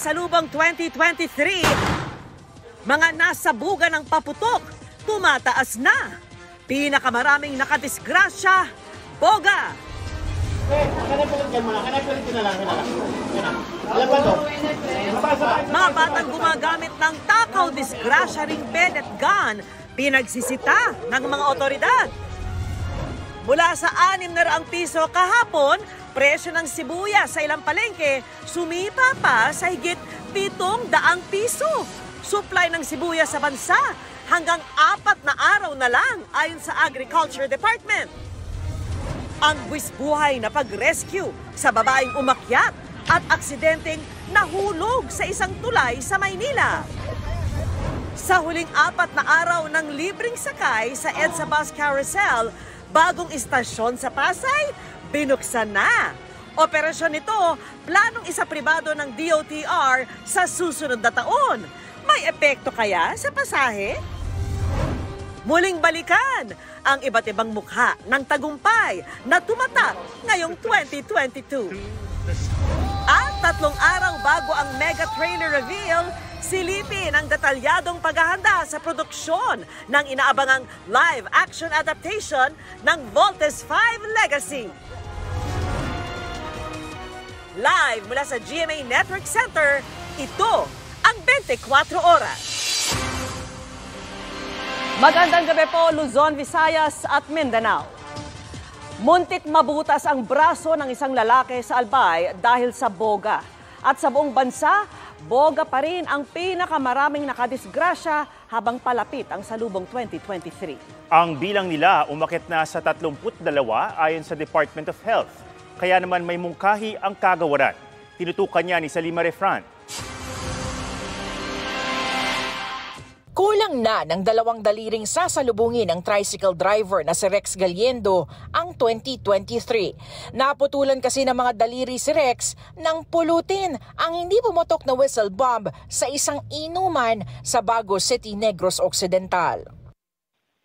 Natulog pa bago ang salubong 2023. Mga nasa buga ng paputok, tumataas na. Pinakamaraming nakadisgrasya, boga. Mga batang gumagamit ng takaw, disgrasya, ring bed at gun, pinagsisita ng mga otoridad. Mula sa 6 na raang piso kahapon, presyo ng sibuyas sa ilang palengke sumipa pa sa higit 700 piso. Supply ng sibuyas sa bansa hanggang apat na araw na lang ayon sa Agriculture Department. Ang buhay na pag-rescue sa babaeng umakyat at aksidenteng nahulog sa isang tulay sa Maynila. Sa huling apat na araw ng libreng sakay sa EDSA Bus Carousel, bagong istasyon sa Pasay, binuksan na. Operasyon nito, planong isa pribado ng DOTR sa susunod na taon. May epekto kaya sa pasahe? Muling balikan ang iba't ibang mukha ng tagumpay na tumatak ngayong 2022. At tatlong araw bago ang mega trailer reveal, silipin ang detalyadong paghahanda sa produksyon ng inaabangang live-action adaptation ng Voltes 5 Legacy. Live mula sa GMA Network Center, ito ang 24 Oras. Magandang gabi po, Luzon, Visayas at Mindanao. Muntik mabutas ang braso ng isang lalaki sa Albay dahil sa boga. At sa buong bansa, boga pa rin ang pinakamaraming nakadisgrasya habang palapit ang salubong 2023. Ang bilang nila umakit na sa 32 ayon sa Department of Health. Kaya naman may mungkahi ang kagawaran. Tinutukan niya ni Salima Refran. Kulang na ng dalawang daliring sasalubungin ng tricycle driver na si Rex Galiendo ang 2023. Naputulan kasi ng mga daliri si Rex nang pulutin ang hindi pumotok na whistle bomb sa isang inuman sa Bago City, Negros Occidental.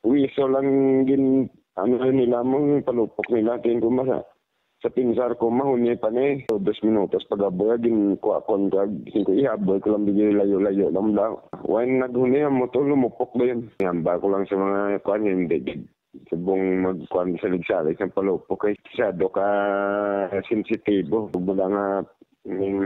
Wiso lang gin ano nila mong palupok nila tin kumasa sa pinsar ko mahunye pa ni so, dos minutos pagaboy gin ko akon kag ko ihaboy ko lang bigay layo-layo lang daw. When naghuni mo to lumupok ba yun? Yamba ko lang sa mga kwan hindi. Subong magkuan sa ligsali sa palupok kay masyado ka sensitibo wala nga ning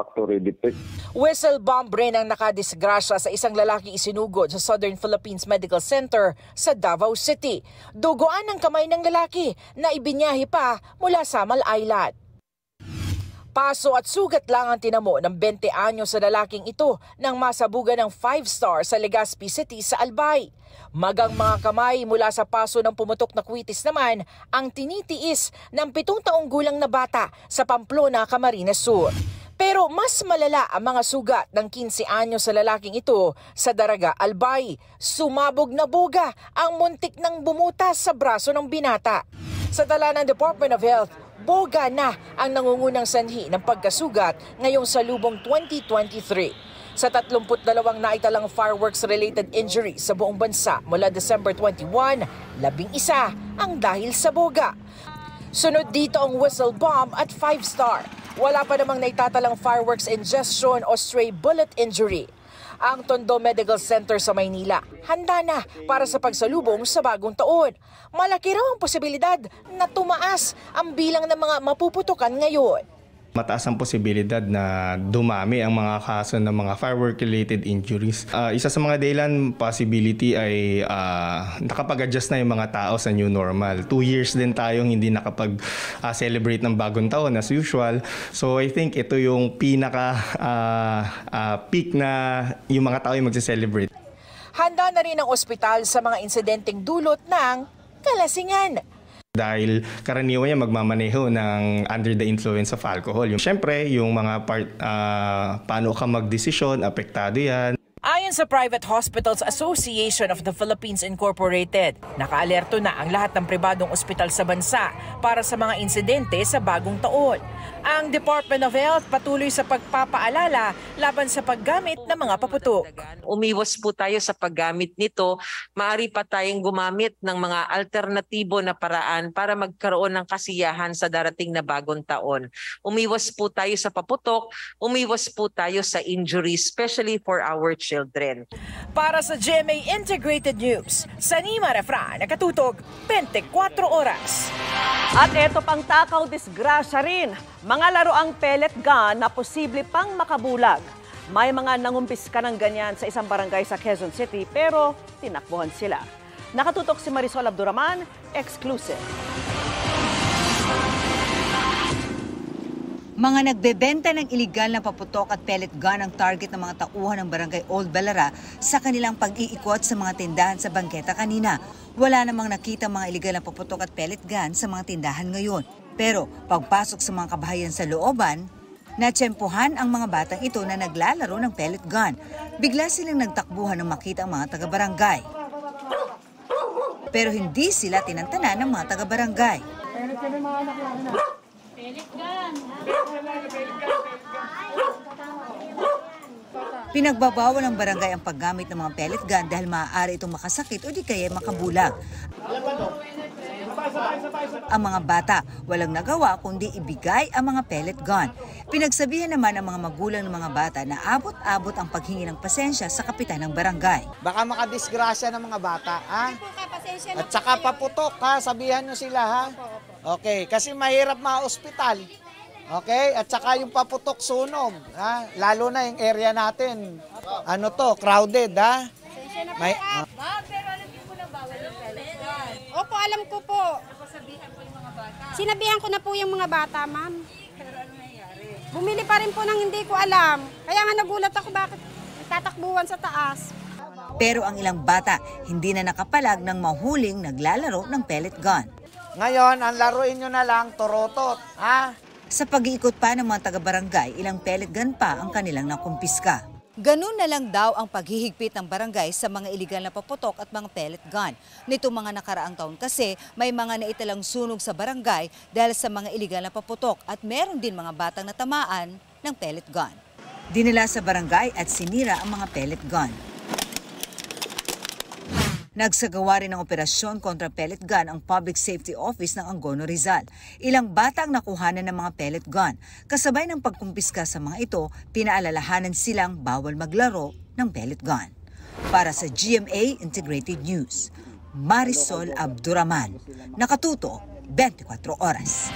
factory defect. Whistle bomb rin ang nakadisgrasya sa isang lalaki isinugod sa Southern Philippines Medical Center sa Davao City. Duguan ang kamay ng lalaki na ibinyahi pa mula sa Island. Paso at sugat lang ang tinamo ng 20 anyo sa lalaking ito nang masabugan ng 5-star sa Legazpi City sa Albay. Magang mga kamay mula sa paso ng pumutok na kwitis naman ang tinitiis ng pitong taong gulang na bata sa Pamplona, Camarines Sur. Pero mas malala ang mga sugat ng 15 anyo sa lalaking ito sa Daraga, Albay. Sumabog na boga ang muntik ng bumutas sa braso ng binata. Sa tala ng Department of Health, boga na ang nangungunang sanhi ng pagkasugat ngayong salubong 2023. Sa 32 naitalang fireworks-related injury sa buong bansa mula December 21, labing isa ang dahil sa boga. Sunod dito ang whistle bomb at 5-star wala pa namang naitatalang fireworks ingestion o stray bullet injury. Ang Tondo Medical Center sa Maynila handa na para sa pagsalubong sa bagong taon. Malaki raw ang posibilidad na tumaas ang bilang ng mga mapuputukan ngayon mataas ang posibilidad na dumami ang mga kaso ng mga firework-related injuries. Uh, isa sa mga dahilan possibility ay uh, nakapag-adjust na yung mga tao sa new normal. Two years din tayong hindi nakapag-celebrate uh, ng bagong taon as usual. So I think ito yung pinaka uh, uh, peak na yung mga tao yung magse-celebrate. Handa na rin ang ospital sa mga insidenteng dulot ng kalasingan dahil karaniwan niya magmamaneho ng under the influence of alcohol. Yung, Siyempre, yung mga part, uh, paano ka magdesisyon, apektado yan. Ayon sa Private Hospitals Association of the Philippines Incorporated, nakaalerto na ang lahat ng pribadong ospital sa bansa para sa mga insidente sa bagong taon. Ang Department of Health patuloy sa pagpapaalala laban sa paggamit ng mga paputok. Umiwas po tayo sa paggamit nito. Maari pa tayong gumamit ng mga alternatibo na paraan para magkaroon ng kasiyahan sa darating na bagong taon. Umiwas po tayo sa paputok, umiwas po tayo sa injury, especially for our children. Para sa GMA Integrated News, Sanima Refran, nakatutog 24 oras. At eto pang takaw disgrasya rin, mga laruang pellet gun na posible pang makabulag. May mga nangumpiska ng ganyan sa isang barangay sa Quezon City pero tinakbuhan sila. Nakatutok si Marisol Abduraman, exclusive. Mga nagbebenta ng iligal na paputok at pellet gun ang target ng mga tauhan ng barangay Old Balara sa kanilang pag-iikot sa mga tindahan sa bangketa kanina. Wala namang nakita mga iligal na paputok at pellet gun sa mga tindahan ngayon. Pero pagpasok sa mga kabahayan sa looban, natsempuhan ang mga batang ito na naglalaro ng pellet gun. Bigla silang nagtakbuhan nang makita ang mga taga-barangay. Pero hindi sila tinantanan ng mga taga-barangay. Pinagbabawal ng barangay ang paggamit ng mga pellet gun dahil maaari itong makasakit o di kaya makabulag. Ang mga bata walang nagawa kundi ibigay ang mga pellet gun. Pinagsabihan naman ang mga magulang ng mga bata na abot-abot ang paghingi ng pasensya sa kapitan ng barangay. Baka makadisgrasya ng mga bata, ha? At saka paputok, ha? Sabihan nyo sila, ha? Okay, kasi mahirap ma-hospital. Okay? At saka yung paputok sunog, ha? Lalo na yung area natin. Ano to, crowded, ha? May, ah, Opo, alam ko po. Sinabihan ko na po yung mga bata, ma'am. Bumili pa rin po ng hindi ko alam. Kaya nga nagulat ako bakit tatakbuhan sa taas. Pero ang ilang bata hindi na nakapalag ng mahuling naglalaro ng pellet gun. ngayon, ang laruin nyo na lang, torotot, ha? Sa pag-iikot pa ng mga taga-barangay, ilang pellet gun pa ang kanilang nakumpiska. Ganun na lang daw ang paghihigpit ng barangay sa mga iligal na paputok at mga pellet gun. Nito mga nakaraang taon kasi may mga naitalang sunog sa barangay dahil sa mga iligal na paputok at meron din mga batang natamaan ng pellet gun. Dinala sa barangay at sinira ang mga pellet gun. Nagsagawa rin ng operasyon kontra pellet gun ang Public Safety Office ng Angono Rizal. Ilang bata ang nakuhanan ng mga pellet gun. Kasabay ng pagkumpiska sa mga ito, pinaalalahanan silang bawal maglaro ng pellet gun. Para sa GMA Integrated News, Marisol Abduraman, Nakatuto, 24 Oras.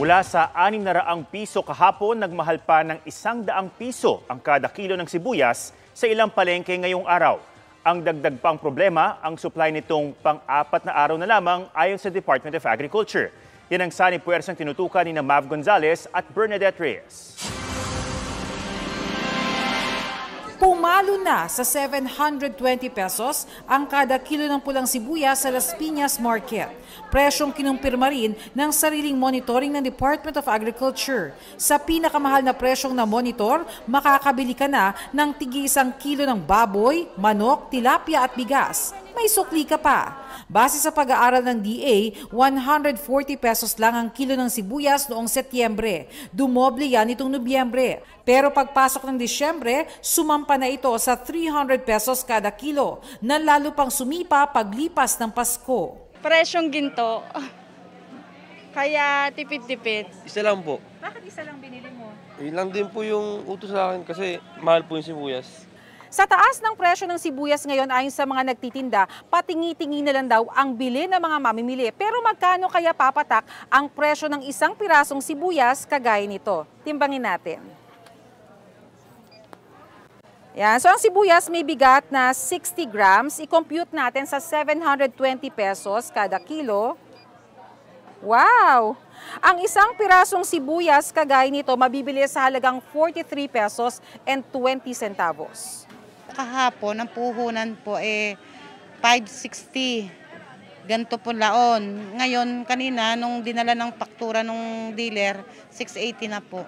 Mula sa 600 piso kahapon, nagmahal pa ng 100 piso ang kada kilo ng sibuyas sa ilang palengke ngayong araw. Ang dagdag pang problema, ang supply nitong pang-apat na araw na lamang ayon sa Department of Agriculture. Yan ang sani puwersang tinutukan ni Mav Gonzalez at Bernadette Reyes. Pumalo na sa 720 pesos ang kada kilo ng pulang sibuyas sa Las Piñas Market. Presyong kinumpirma rin ng sariling monitoring ng Department of Agriculture. Sa pinakamahal na presyong na monitor, makakabili ka na ng tigi isang kilo ng baboy, manok, tilapia at bigas. May sukli ka pa. Base sa pag-aaral ng DA, 140 pesos lang ang kilo ng sibuyas noong Setyembre. Dumoble yan itong Nobyembre. Pero pagpasok ng Disyembre, sumampa na ito sa 300 pesos kada kilo, na lalo pang sumipa paglipas ng Pasko. Presyong ginto. Kaya tipid-tipid. Isa lang po. Bakit isa lang binili mo? Yun lang din po yung utos sa akin kasi mahal po yung sibuyas. Sa taas ng presyo ng sibuyas ngayon ayon sa mga nagtitinda, patingi-tingi na lang daw ang bili ng mga mamimili. Pero magkano kaya papatak ang presyo ng isang pirasong sibuyas kagaya nito? Timbangin natin. Yan. So ang sibuyas may bigat na 60 grams. I-compute natin sa 720 pesos kada kilo. Wow! Ang isang pirasong sibuyas kagaya nito mabibili sa halagang 43 pesos and 20 centavos. Kahapon, ang puhunan po eh 560. Ganto po laon. Ngayon, kanina, nung dinala ng faktura ng dealer, 680 na po.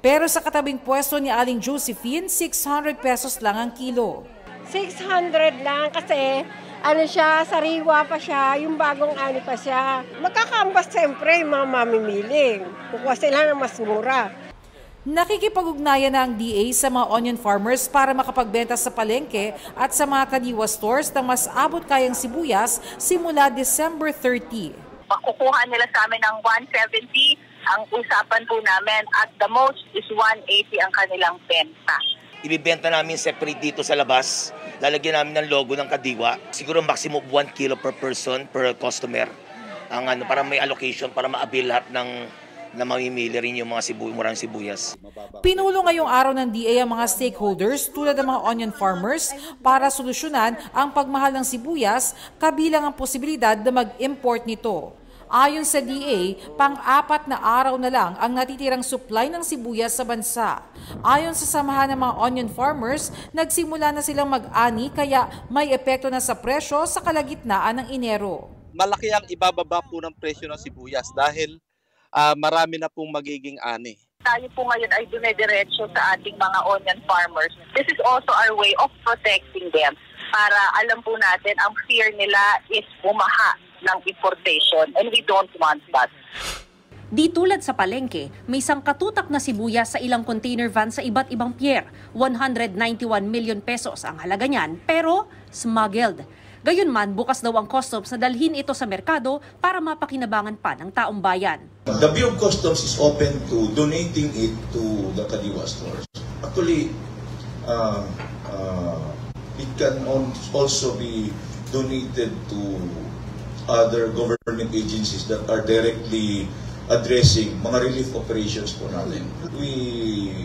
Pero sa katabing pwesto ni Aling Josephine, 600 pesos lang ang kilo. 600 lang kasi ano siya, sariwa pa siya, yung bagong ani pa siya. Magkakambas siyempre yung mga mamimili. Kukuha sila ng mas mura. Nakikipag-ugnayan na ang DA sa mga onion farmers para makapagbenta sa palengke at sa mga kadiwa stores ng mas abot kayang sibuyas simula December 30. makukuha nila sa amin ng 170 ang usapan po namin at the most is 180 ang kanilang benta. Ibibenta namin separate dito sa labas. Lalagyan namin ng logo ng Kadiwa. Siguro maximum 1 kilo per person per customer. Ang ano para may allocation para ma-avail lahat ng na mamimili rin yung mga sibu, murang sibuyas. Pinulo ngayong araw ng DA ang mga stakeholders tulad ng mga onion farmers para solusyonan ang pagmahal ng sibuyas kabilang ang posibilidad na mag-import nito. Ayon sa DA, pang-apat na araw na lang ang natitirang supply ng sibuyas sa bansa. Ayon sa samahan ng mga onion farmers, nagsimula na silang mag-ani kaya may epekto na sa presyo sa kalagitnaan ng Enero. malaki ang ibababa po ng presyo ng sibuyas dahil ah, marami na pong magiging ani. Tayo po ngayon ay dumediretso sa ating mga onion farmers. This is also our way of protecting them para alam po natin ang fear nila is bumaha ng importation and we don't want that. Di tulad sa palengke, may sangkatutak na sibuyas sa ilang container van sa iba't ibang pier. 191 million pesos ang halaga niyan, pero smuggled. Gayunman, bukas daw ang customs na dalhin ito sa merkado para mapakinabangan pa ng taong bayan. The Bureau of Customs is open to donating it to the Kadiwa stores. Actually, uh, uh, it can al- also be donated to other government agencies that are directly addressing mga relief operations po natin. We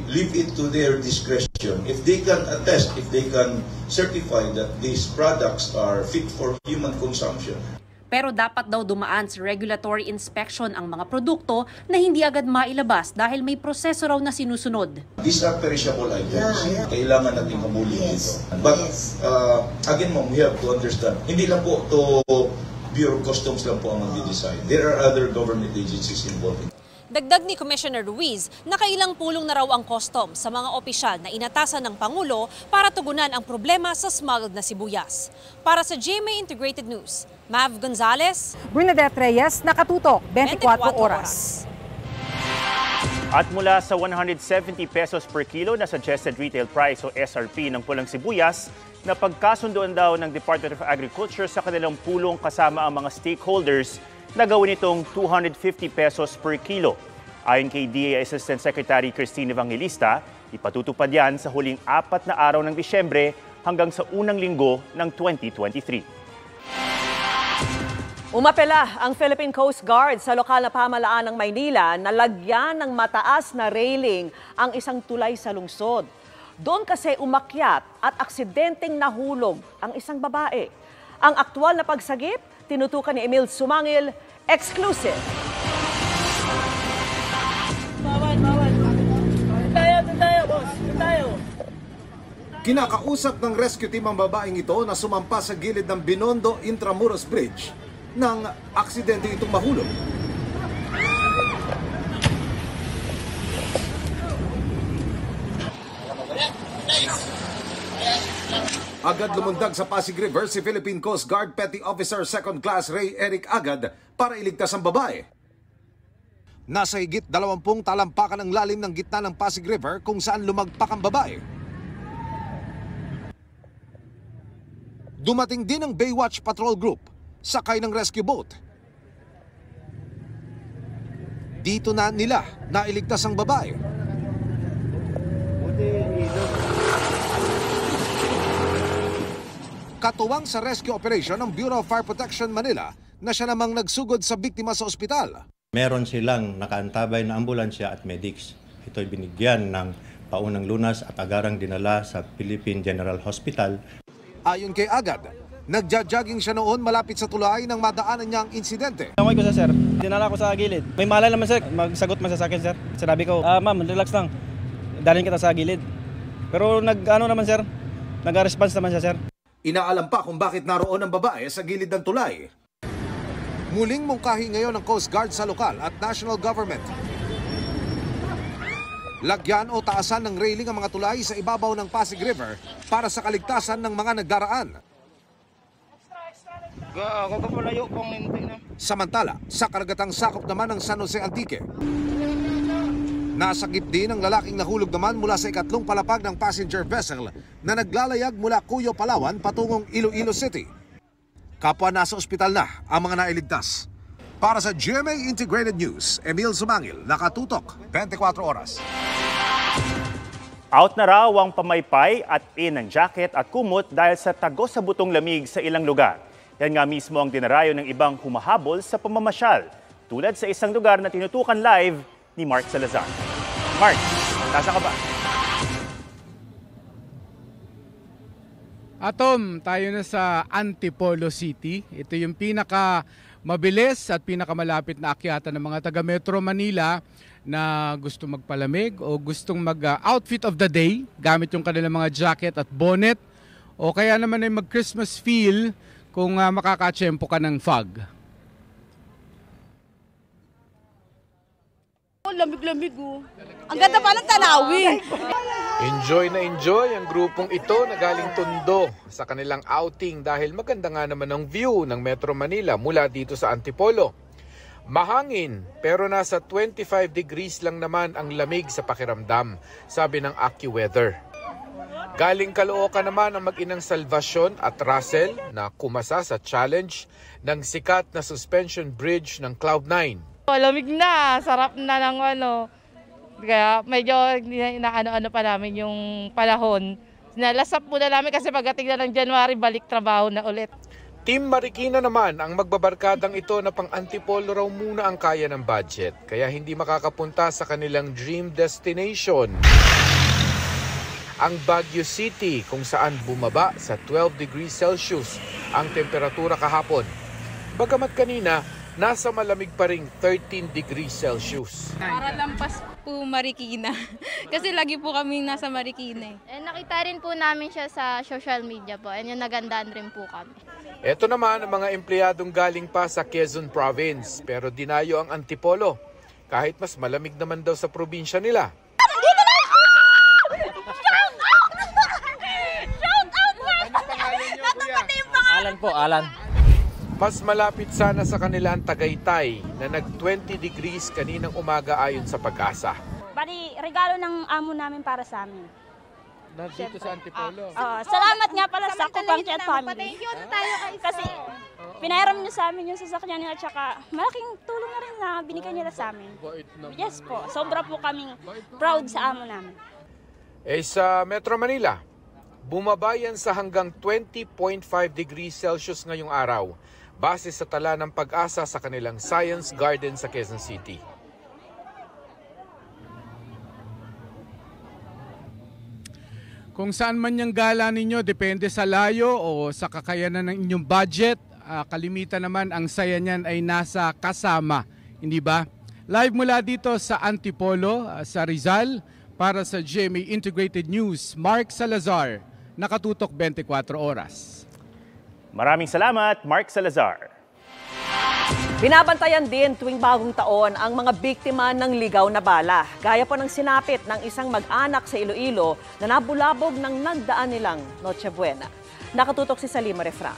leave it to their discretion. If they can attest, if they can certify that these products are fit for human consumption, Pero dapat daw dumaan sa regulatory inspection ang mga produkto na hindi agad mailabas dahil may proseso raw na sinusunod. These are perishable items. Kailangan natin hamulin ito. But uh, again ma'am, we have to understand, hindi lang po to Bureau of Customs lang po ang magde-decide. There are other government agencies involved. in Dagdag ni Commissioner Ruiz, nakailang pulong na raw ang customs sa mga opisyal na inatasan ng Pangulo para tugunan ang problema sa smuggled na sibuyas. Para sa GMA Integrated News, Mav Gonzalez, Bernadette Reyes, nakatutok 24, 24 oras. At mula sa 170 pesos per kilo na suggested retail price o SRP ng pulang sibuyas, na pagkasunduan daw ng Department of Agriculture sa kanilang pulong kasama ang mga stakeholders na gawin itong 250 pesos per kilo. Ayon kay DA Assistant Secretary Christine Evangelista, ipatutupad yan sa huling apat na araw ng Disyembre hanggang sa unang linggo ng 2023. Umapela ang Philippine Coast Guard sa lokal na pamalaan ng Maynila na lagyan ng mataas na railing ang isang tulay sa lungsod. Doon kasi umakyat at aksidenteng nahulog ang isang babae. Ang aktwal na pagsagip, tinutukan ni Emil Sumangil, exclusive. Kinakausap ng rescue team ang babaeng ito na sumampa sa gilid ng Binondo Intramuros Bridge nang aksidente itong mahulog. Agad lumundag sa Pasig River si Philippine Coast Guard Petty Officer Second Class Ray Eric Agad para iligtas ang babae. Nasa higit 20 talampakan ang lalim ng gitna ng Pasig River kung saan lumagpak ang babae. Dumating din ang Baywatch Patrol Group, sakay ng rescue boat. Dito na nila nailigtas ang babae. Katuwang sa rescue operation ng Bureau of Fire Protection Manila na siya namang nagsugod sa biktima sa ospital. Meron silang nakaantabay na ambulansya at medics. Ito'y binigyan ng paunang lunas at agarang dinala sa Philippine General Hospital. Ayon kay Agad, nagja-jogging siya noon malapit sa tulay nang madaanan niya ang insidente. Tawag ko sa sir, dinala ko sa gilid. May malay naman sir, magsagot man sa akin sir. Sinabi ko, ah ma'am, relax lang. Dalhin kita sa gilid. Pero nag ano naman sir, nag-response naman siya sir. Inaalam pa kung bakit naroon ang babae sa gilid ng tulay. Muling mungkahi ngayon ng Coast Guard sa lokal at national government. Lagyan o taasan ng railing ang mga tulay sa ibabaw ng Pasig River para sa kaligtasan ng mga nagdaraan. Ako ka palayo pang hindi na. Samantala, sa karagatang sakop naman ng San Jose Antique, Nasakit din ang lalaking nahulog naman mula sa ikatlong palapag ng passenger vessel na naglalayag mula Cuyo, Palawan patungong Iloilo City. Kapwa nasa ospital na ang mga nailigtas. Para sa GMA Integrated News, Emil Sumangil, nakatutok, 24 oras. Out na raw ang pamaypay at in ng jacket at kumot dahil sa tagos sa butong lamig sa ilang lugar. Yan nga mismo ang dinarayo ng ibang humahabol sa pamamasyal, tulad sa isang lugar na tinutukan live ni Mark Salazar. Mark, nasa ka ba? Atom, tayo na sa Antipolo City. Ito yung pinaka mabilis at pinakamalapit na akyatan ng mga taga Metro Manila na gusto magpalamig o gustong mag-outfit of the day gamit yung kanilang mga jacket at bonnet o kaya naman ay mag-Christmas feel kung uh, makakachempo ka ng fog. Lamig-lamig oh. Ang ganda pa ng tanawin. Enjoy na enjoy ang grupong ito na galing Tondo sa kanilang outing dahil maganda nga naman ang view ng Metro Manila mula dito sa Antipolo. Mahangin pero nasa 25 degrees lang naman ang lamig sa pakiramdam, sabi ng AccuWeather. Galing Caloocan naman ang mag-inang Salvacion at Russell na kumasa sa challenge ng sikat na suspension bridge ng Cloud9. Lamig na, sarap na ng ano. Kaya medyo inaano-ano pa namin yung panahon. Nalasap muna namin kasi pagdating na ng January, balik trabaho na ulit. Team Marikina naman ang magbabarkadang ito na pang antipolo raw muna ang kaya ng budget. Kaya hindi makakapunta sa kanilang dream destination. Ang Baguio City kung saan bumaba sa 12 degrees Celsius ang temperatura kahapon. Bagamat kanina, nasa malamig pa ring 13 degrees Celsius. Para lampas po Marikina. Kasi lagi po kami nasa Marikina eh. eh. Nakita rin po namin siya sa social media po. And yung nagandaan rin po kami. Ito naman ang mga empleyadong galing pa sa Quezon Province pero dinayo ang Antipolo. Kahit mas malamig naman daw sa probinsya nila. Dito na ako! Shout out! Shout out! Ano pangalan niyo, kuya? Alan po, Alan. Mas malapit sana sa kanila ang Tagaytay na nag 20 degrees kaninang umaga ayon sa pag-asa. Bali, regalo ng amo namin para sa amin. Nandito sa Antipolo. Uh, salamat nga pala sa Kupang Chat Family. Thank you tayo kay Kasi pinairam niyo sa amin yung sasakyan niya at saka malaking tulong na rin na binigay nila sa amin. Yes po, sobra po kaming proud sa amo namin. Eh sa Metro Manila, bumaba yan sa hanggang 20.5 degrees Celsius ngayong araw base sa tala ng pag-asa sa kanilang Science Garden sa Quezon City. Kung saan man yung gala ninyo, depende sa layo o sa kakayanan ng inyong budget. Uh, kalimitan naman ang saya niyan ay nasa kasama, hindi ba? Live mula dito sa Antipolo, uh, sa Rizal, para sa GMA Integrated News, Mark Salazar, nakatutok 24 oras. Maraming salamat, Mark Salazar. Binabantayan din tuwing bagong taon ang mga biktima ng ligaw na bala. Gaya po ng sinapit ng isang mag-anak sa Iloilo na nabulabog ng nagdaan nilang Noche Buena. Nakatutok si Salima Refra.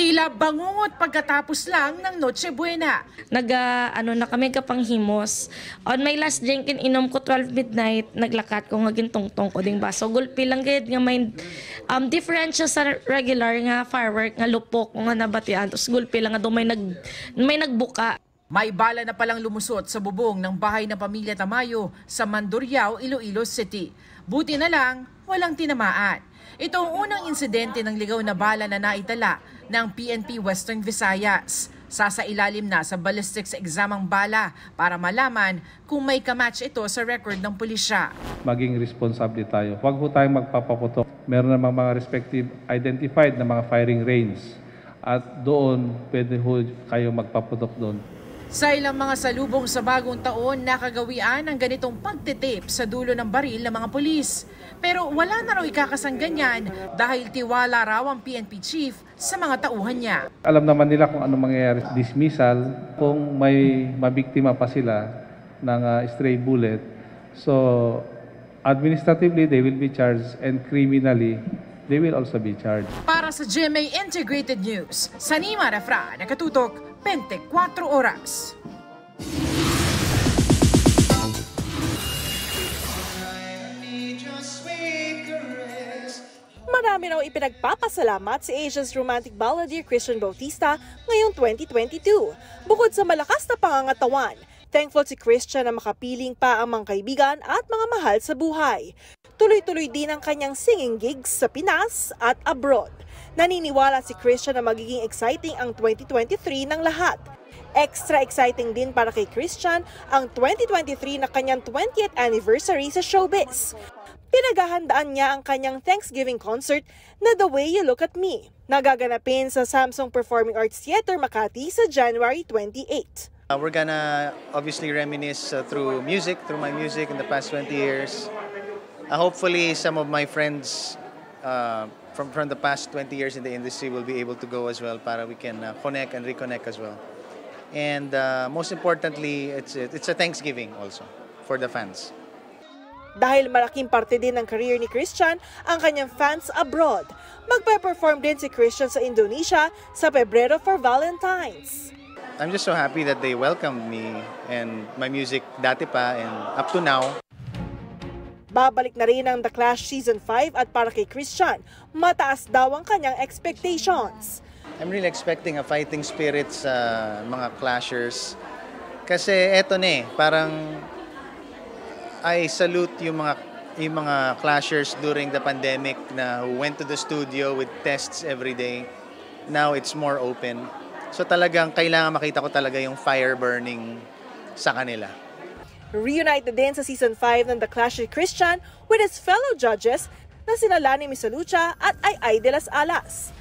Tila bangungot pagkatapos lang ng Noche Buena. Nag, uh, ano na kami kapanghimos. On my last drink in inom ko 12 midnight, naglakat ko nga gintongtong ko ding baso. Gulpi lang gayud nga may um, different siya sa regular nga firework nga lupok nga nabatian. Tapos gulpi lang nga may, nag, may nagbuka. May bala na palang lumusot sa bubong ng bahay ng pamilya Tamayo sa Mandurriao, Iloilo City. Buti na lang, walang tinamaan. Ito ang unang insidente ng ligaw na bala na naitala ng PNP Western Visayas. Sasa ilalim na sa ballistics exam ang bala para malaman kung may kamatch ito sa record ng pulisya. Maging responsable tayo. Huwag ho tayong magpapaputok. Meron namang mga respective identified na mga firing range. At doon, pwede ho kayo magpaputok doon. Sa ilang mga salubong sa bagong taon, nakagawian ang ganitong pagtitip sa dulo ng baril ng mga pulis. Pero wala na raw ikakasang ganyan dahil tiwala raw ang PNP chief sa mga tauhan niya. Alam naman nila kung ano mangyayari dismissal kung may mabiktima pa sila ng uh, stray bullet. So administratively they will be charged and criminally they will also be charged. Para sa GMA Integrated News, Sanima Refra, nakatutok 24 oras. Marami raw ipinagpapasalamat si Asia's romantic balladeer Christian Bautista ngayong 2022. Bukod sa malakas na pangangatawan, thankful si Christian na makapiling pa ang mga kaibigan at mga mahal sa buhay. Tuloy-tuloy din ang kanyang singing gigs sa Pinas at abroad. Naniniwala si Christian na magiging exciting ang 2023 ng lahat. Extra exciting din para kay Christian ang 2023 na kanyang 20th anniversary sa showbiz. Pinaghahandaan niya ang kanyang Thanksgiving concert na The Way You Look at Me, nagaganapin sa Samsung Performing Arts Theater Makati sa January 28. Uh, we're gonna obviously reminisce uh, through music, through my music in the past 20 years. Uh, hopefully, some of my friends uh, from, from the past 20 years in the industry will be able to go as well para we can uh, connect and reconnect as well. And uh, most importantly, it's, it's a Thanksgiving also for the fans. Dahil malaking parte din ng career ni Christian ang kanyang fans abroad. Magpe-perform din si Christian sa Indonesia sa Pebrero for Valentine's. I'm just so happy that they welcomed me and my music dati pa and up to now. Babalik na rin ang The Clash Season 5 at para kay Christian, mataas daw ang kanyang expectations. I'm really expecting a fighting spirit sa mga clashers. Kasi eto na eh, parang I salute yung mga yung mga clashers during the pandemic na went to the studio with tests every day. Now it's more open. So talagang kailangan makita ko talaga yung fire burning sa kanila. Reunited din sa Season 5 ng The Clash with Christian with his fellow judges na sina Lani Misalucha at Ay Ay de las Alas.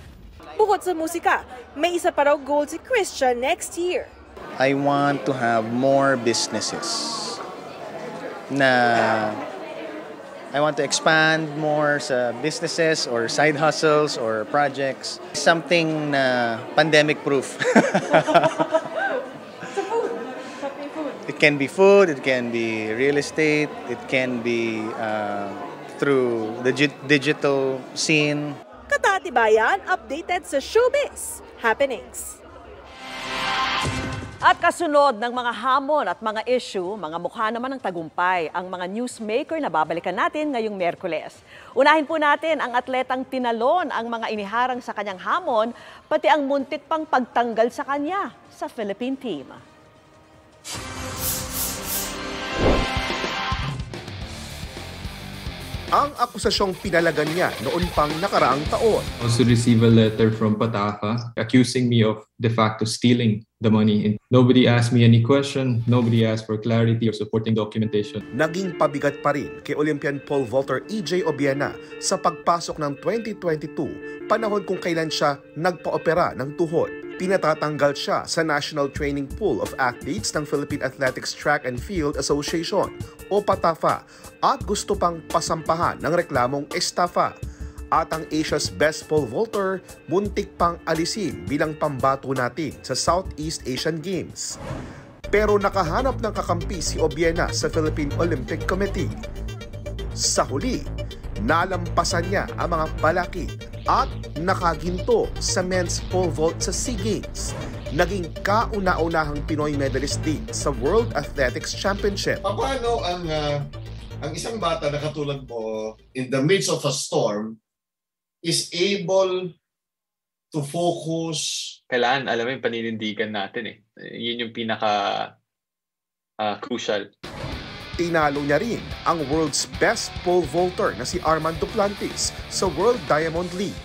Bukod sa musika, may isa pa raw goal si Christian next year. I want to have more businesses na I want to expand more sa businesses or side hustles or projects. Something na pandemic proof. it can be food, it can be real estate, it can be uh, through the gi- digital scene. Katatibayan, updated sa showbiz happenings. At kasunod ng mga hamon at mga issue, mga mukha naman ng tagumpay ang mga newsmaker na babalikan natin ngayong Merkules. Unahin po natin ang atletang tinalon ang mga iniharang sa kanyang hamon, pati ang muntik pang pagtanggal sa kanya sa Philippine team. Ang akusasyong pinalagan niya noon pang nakaraang taon. also receive a letter from Pataka accusing me of de facto stealing the money. And nobody asked me any question, nobody asked for clarity or supporting documentation. Naging pabigat pa rin kay Olympian pole vaulter EJ Obiana sa pagpasok ng 2022, panahon kung kailan siya nagpa-opera ng tuhod. Pinatatanggal siya sa National Training Pool of Athletes ng Philippine Athletics Track and Field Association o PATAFA at gusto pang pasampahan ng reklamong estafa at ang Asia's Best Pole Vaulter muntik pang alisin bilang pambato natin sa Southeast Asian Games. Pero nakahanap ng kakampi si Obiena sa Philippine Olympic Committee. Sa huli, nalampasan niya ang mga balaki at nakaginto sa men's pole vault sa SEA Games. Naging kauna-unahang Pinoy medalist din sa World Athletics Championship. Paano ang uh, ang isang bata na katulad mo in the midst of a storm is able to focus. Kailangan alam mo yung paninindigan natin eh. Yun yung pinaka uh, crucial. Tinalo niya rin ang world's best pole vaulter na si Armand Duplantis sa World Diamond League.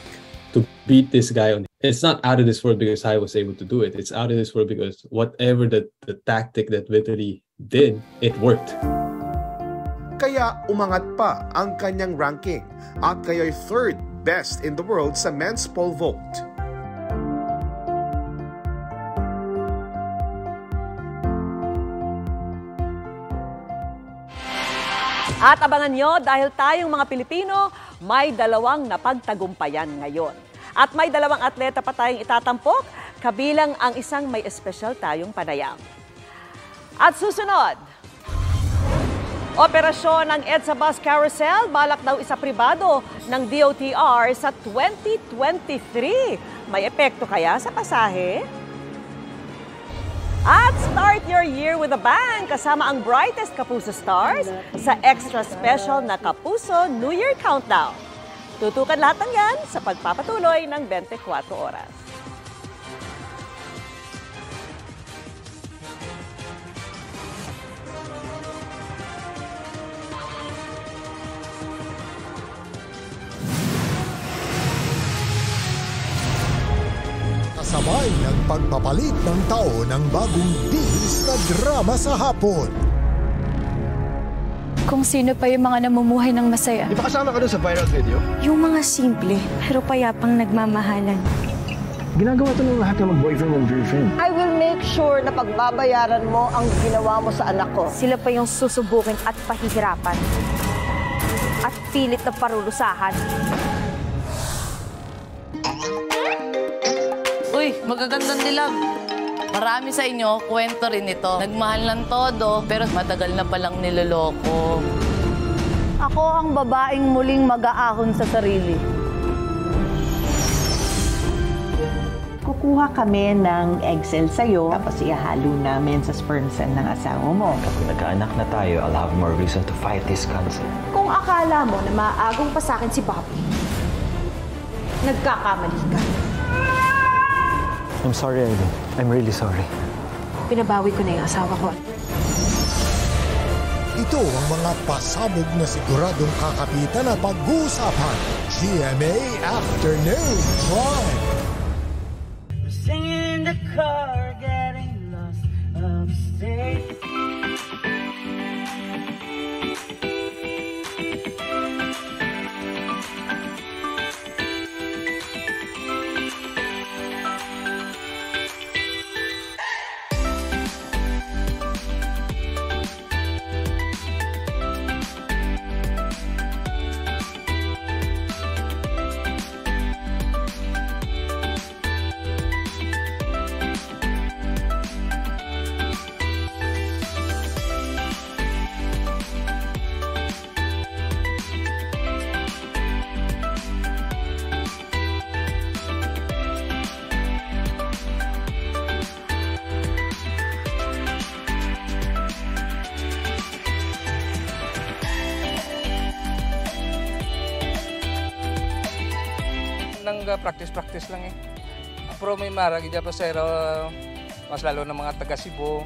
To beat this guy on it's not out of this world because I was able to do it. It's out of this world because whatever the, the tactic that Vitaly did, it worked. Kaya umangat pa ang kanyang ranking at kaya'y third best in the world sa men's pole vault. At abangan nyo dahil tayong mga Pilipino may dalawang napagtagumpayan ngayon. At may dalawang atleta pa tayong itatampok, kabilang ang isang may espesyal tayong panayam. At susunod, Operasyon ng EDSA Bus Carousel, balak daw isa pribado ng DOTR sa 2023. May epekto kaya sa pasahe? At start your year with a bang kasama ang brightest Kapuso stars sa extra special na Kapuso New Year Countdown. Tutukan lahat ng yan sa pagpapatuloy ng 24 oras. Kasabay ng pagpapalit ng tao ng bagong bihis na drama sa hapon. Kung sino pa yung mga namumuhay ng masaya. Di ba kasama ka doon sa viral video? Yung mga simple pero payapang nagmamahalan. Ginagawa to ng lahat ng mag-boyfriend and girlfriend. I will make sure na pagbabayaran mo ang ginawa mo sa anak ko. Sila pa yung susubukin at pahihirapan. At pilit na parulusahan. Uy, magagandang dilag. Marami sa inyo, kwento rin ito. Nagmahal ng todo, pero matagal na palang niloloko. Ako ang babaeng muling mag-aahon sa sarili. Kukuha kami ng egg cell sa'yo, tapos ihalo namin sa sperm cell ng asawa mo. Kapag nagkaanak na tayo, I'll have more reason to fight this cancer. Kung akala mo na maagong pa sa akin si Bobby, nagkakamali ka. I'm sorry, Aileen. I'm really sorry. Pinabawi ko na yung asawa ko. Ito ang mga pasabog na siguradong kakapitan na pag-uusapan. GMA Afternoon Drive. Practice-practice lang eh. Pero may marag, ija pasero, mas lalo ng mga taga Cebu.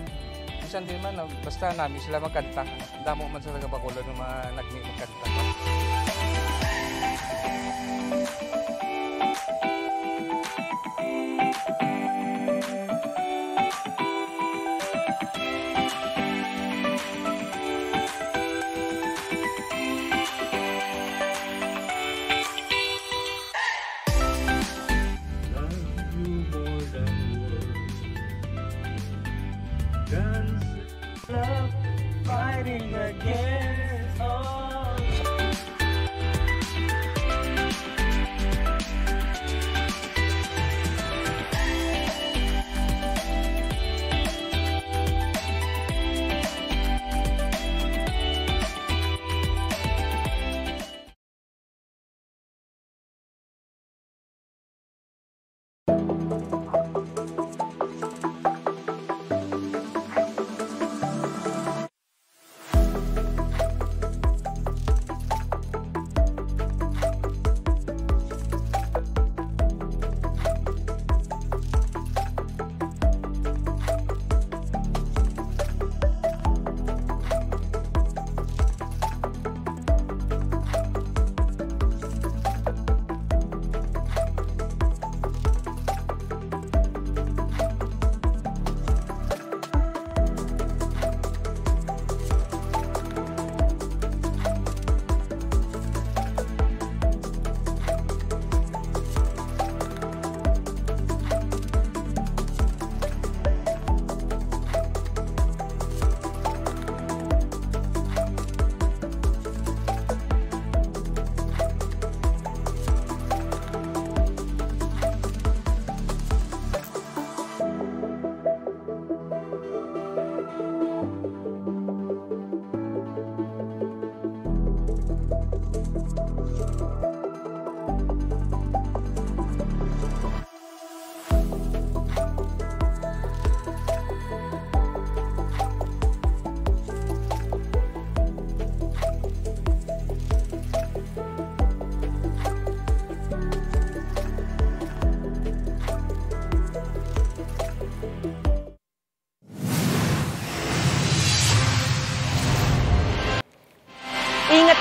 Minsan din man, basta namin sila magkanta. Damo man sa taga Bacolod ng mga nagmi magkanta.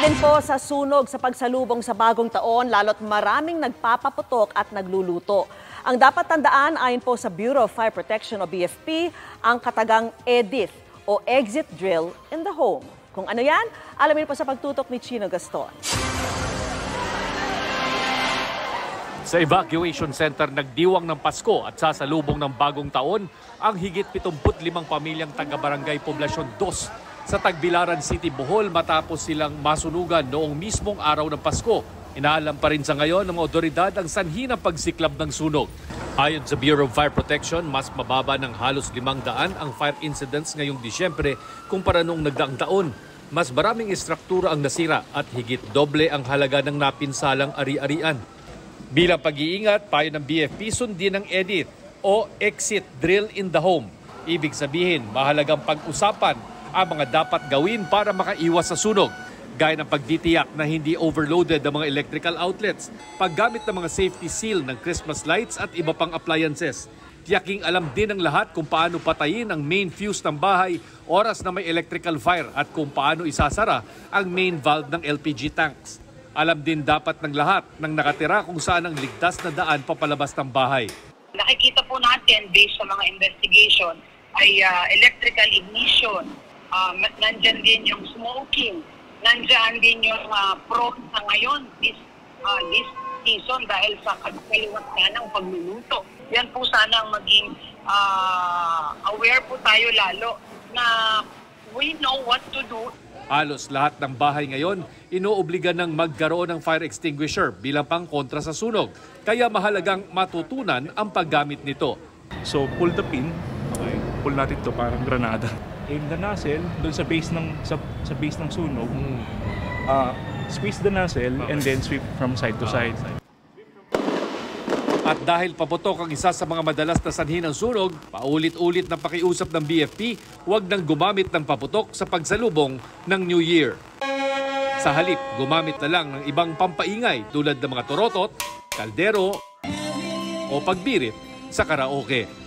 Din po sa sunog sa pagsalubong sa bagong taon, lalo't maraming nagpapaputok at nagluluto. Ang dapat tandaan ayon po sa Bureau of Fire Protection o BFP, ang katagang EDIF o Exit Drill in the Home. Kung ano yan, alamin po sa pagtutok ni Chino Gaston. Sa evacuation center nagdiwang ng Pasko at sasalubong ng bagong taon ang higit 75 pamilyang taga-barangay Poblasyon 2 sa Tagbilaran City, Bohol matapos silang masunugan noong mismong araw ng Pasko. Inaalam pa rin sa ngayon ng otoridad ang sanhi ng pagsiklab ng sunog. Ayon sa Bureau of Fire Protection, mas mababa ng halos 500 ang fire incidents ngayong Disyembre kumpara noong nagdaang taon. Mas maraming istruktura ang nasira at higit doble ang halaga ng napinsalang ari-arian. Bilang pag-iingat, payo ng BFP sundin ng EDIT o Exit Drill in the Home. Ibig sabihin, mahalagang pag-usapan ang mga dapat gawin para makaiwas sa sunog gaya ng pagditiyak na hindi overloaded ang mga electrical outlets, paggamit ng mga safety seal ng Christmas lights at iba pang appliances. Tiyaking alam din ng lahat kung paano patayin ang main fuse ng bahay oras na may electrical fire at kung paano isasara ang main valve ng LPG tanks. Alam din dapat ng lahat ng nakatira kung saan ang ligtas na daan papalabas ng bahay. Nakikita po natin based sa mga investigation ay uh, electrical ignition, uh, nandyan din yung smoking, nandyan din yung uh, prone sa ngayon this, uh, this season dahil sa kaliwat na ng pagluluto. Yan po sana ang maging uh, aware po tayo lalo na we know what to do Halos lahat ng bahay ngayon inoobliga ng magkaroon ng fire extinguisher bilang pang kontra sa sunog. Kaya mahalagang matutunan ang paggamit nito. So pull the pin, okay, pull natin to parang granada. Aim the nozzle doon sa base ng sa, sa base ng sunog. Uh, squeeze the nozzle and then sweep from side to side. At dahil paputok ang isa sa mga madalas na sanhi ng sunog, paulit-ulit na pakiusap ng BFP, huwag nang gumamit ng paputok sa pagsalubong ng New Year. Sa halip, gumamit na lang ng ibang pampaingay tulad ng mga torotot, kaldero, o pagbirit sa karaoke.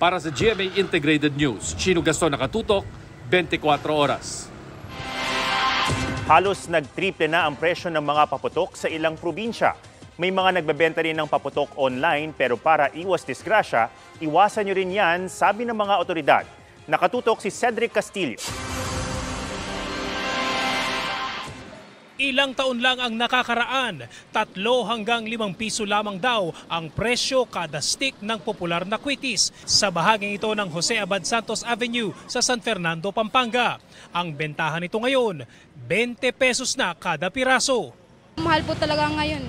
Para sa GMA Integrated News, Chino Gaston nakatutok, 24 oras. Halos nagtriple na ang presyo ng mga paputok sa ilang probinsya. May mga nagbebenta rin ng paputok online pero para iwas disgrasya, iwasan nyo rin yan, sabi ng mga otoridad. Nakatutok si Cedric Castillo. Ilang taon lang ang nakakaraan, tatlo hanggang limang piso lamang daw ang presyo kada stick ng popular na quitis sa bahaging ito ng Jose Abad Santos Avenue sa San Fernando, Pampanga. Ang bentahan nito ngayon, 20 pesos na kada piraso. Mahal po talaga ngayon.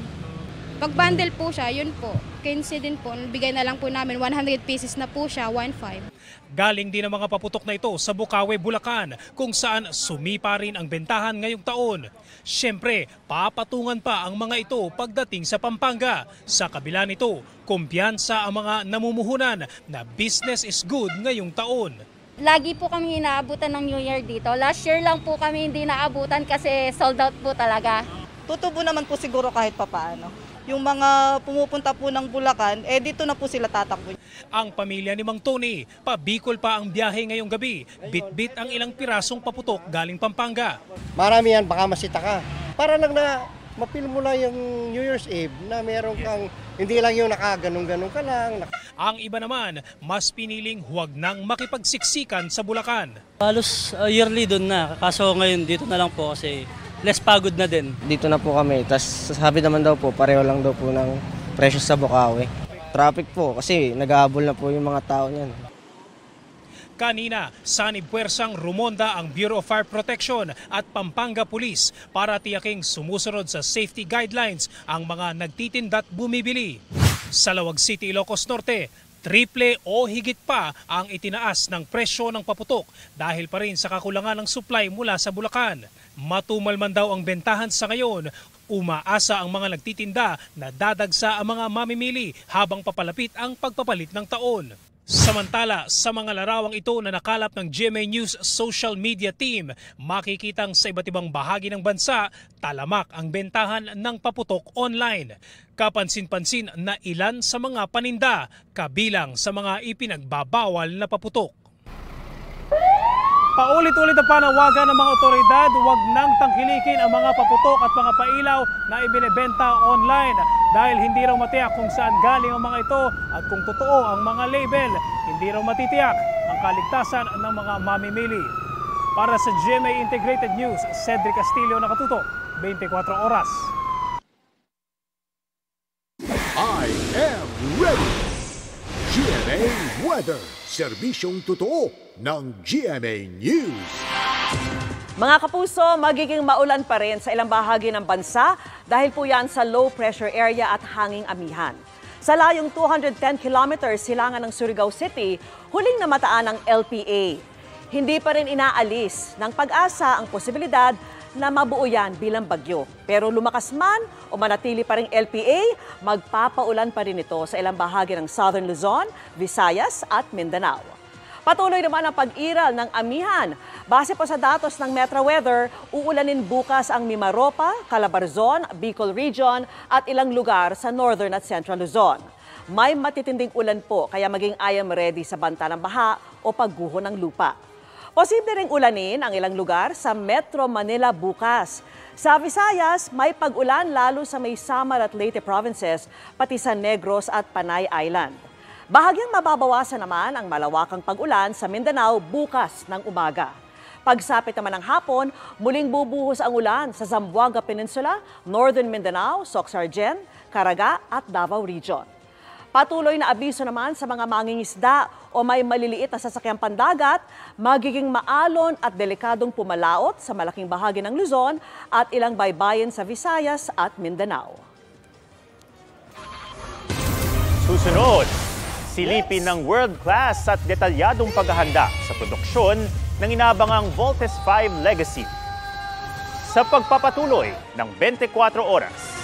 Pag bundle po siya, yun po. 15 din po. Bigay na lang po namin. 100 pieces na po siya, 1.5. Galing din ang mga paputok na ito sa Bukawe, Bulacan, kung saan sumipa rin ang bentahan ngayong taon. Siyempre, papatungan pa ang mga ito pagdating sa Pampanga. Sa kabila nito, kumpiyansa ang mga namumuhunan na business is good ngayong taon. Lagi po kami inaabutan ng New Year dito. Last year lang po kami hindi naabutan kasi sold out po talaga. Tutubo naman po siguro kahit papaano yung mga pumupunta po ng Bulacan, eh dito na po sila tatakbo. Ang pamilya ni Mang Tony, pabikol pa ang biyahe ngayong gabi. Bit-bit ang ilang pirasong paputok galing Pampanga. Marami yan, baka masita ka. Para lang na mapil mo na yung New Year's Eve na meron kang hindi lang yung nakaganong-ganong ka lang. Ang iba naman, mas piniling huwag nang makipagsiksikan sa Bulacan. Halos uh, yearly doon na, kaso ngayon dito na lang po kasi less pagod na din. Dito na po kami. Tapos sabi naman daw po, pareho lang daw po ng presyo sa Bukawi. Traffic po kasi nag-aabol na po yung mga tao niyan. Kanina, sanib puwersang rumonda ang Bureau of Fire Protection at Pampanga Police para tiyaking sumusunod sa safety guidelines ang mga nagtitinda at bumibili. Sa Lawag City, Ilocos Norte, triple o higit pa ang itinaas ng presyo ng paputok dahil pa rin sa kakulangan ng supply mula sa Bulacan. Matumal man daw ang bentahan sa ngayon, umaasa ang mga nagtitinda na dadagsa ang mga mamimili habang papalapit ang pagpapalit ng taon. Samantala, sa mga larawang ito na nakalap ng GMA News social media team, makikitang sa iba't ibang bahagi ng bansa, talamak ang bentahan ng paputok online. Kapansin-pansin na ilan sa mga paninda kabilang sa mga ipinagbabawal na paputok. Paulit-ulit na panawagan ng mga otoridad, huwag nang tangkilikin ang mga paputok at mga pailaw na ibinebenta online dahil hindi raw matiyak kung saan galing ang mga ito at kung totoo ang mga label, hindi raw matitiyak ang kaligtasan ng mga mamimili. Para sa GMA Integrated News, Cedric Castillo nakatuto, 24 oras. I am ready! GMA Weather, serbisyong totoo ng GMA News. Mga kapuso, magiging maulan pa rin sa ilang bahagi ng bansa dahil po yan sa low pressure area at hanging amihan. Sa layong 210 kilometers silangan ng Surigao City, huling namataan ng LPA. Hindi pa rin inaalis ng pag-asa ang posibilidad na mabuo yan bilang bagyo. Pero lumakas man o manatili pa rin LPA, magpapaulan pa rin ito sa ilang bahagi ng Southern Luzon, Visayas at Mindanao. Patuloy naman ang pag-iral ng amihan. Base po sa datos ng Metro Weather, uulanin bukas ang Mimaropa, Calabarzon, Bicol Region at ilang lugar sa Northern at Central Luzon. May matitinding ulan po kaya maging ayam ready sa banta ng baha o pagguho ng lupa. Posible ring ulanin ang ilang lugar sa Metro Manila bukas. Sa Visayas, may pag-ulan lalo sa may Samar at Leyte provinces, pati sa Negros at Panay Island. Bahagyang mababawasan naman ang malawakang pag-ulan sa Mindanao bukas ng umaga. Pagsapit naman ng hapon, muling bubuhos ang ulan sa Zamboanga Peninsula, Northern Mindanao, Soxargen, Caraga at Davao Region. Patuloy na abiso naman sa mga mangingisda o may maliliit na sasakyang pandagat, magiging maalon at delikadong pumalaot sa malaking bahagi ng Luzon at ilang baybayin sa Visayas at Mindanao. Susunod, silipin ng world-class at detalyadong paghahanda sa produksyon ng inabangang Voltes 5 Legacy. Sa pagpapatuloy ng 24 oras.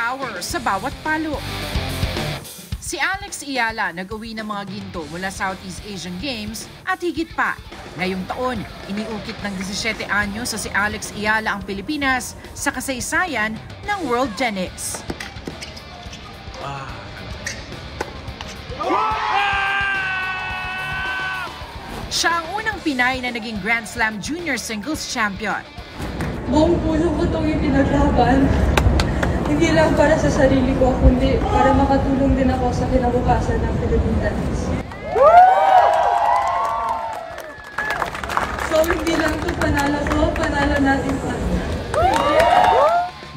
Power sa bawat palo. Si Alex Iala nag-uwi ng mga ginto mula Southeast Asian Games at higit pa. Ngayong taon, iniukit ng 17 anyo sa si Alex Iala ang Pilipinas sa kasaysayan ng World Tennis. Siya ang unang Pinay na naging Grand Slam Junior Singles Champion. Buong puso ko itong ipinaglaban. Hindi lang para sa sarili ko, kundi para makatulong din ako sa kinabukasan ng Philippine tennis. So, hindi lang ito panalo ko, panalo natin pa.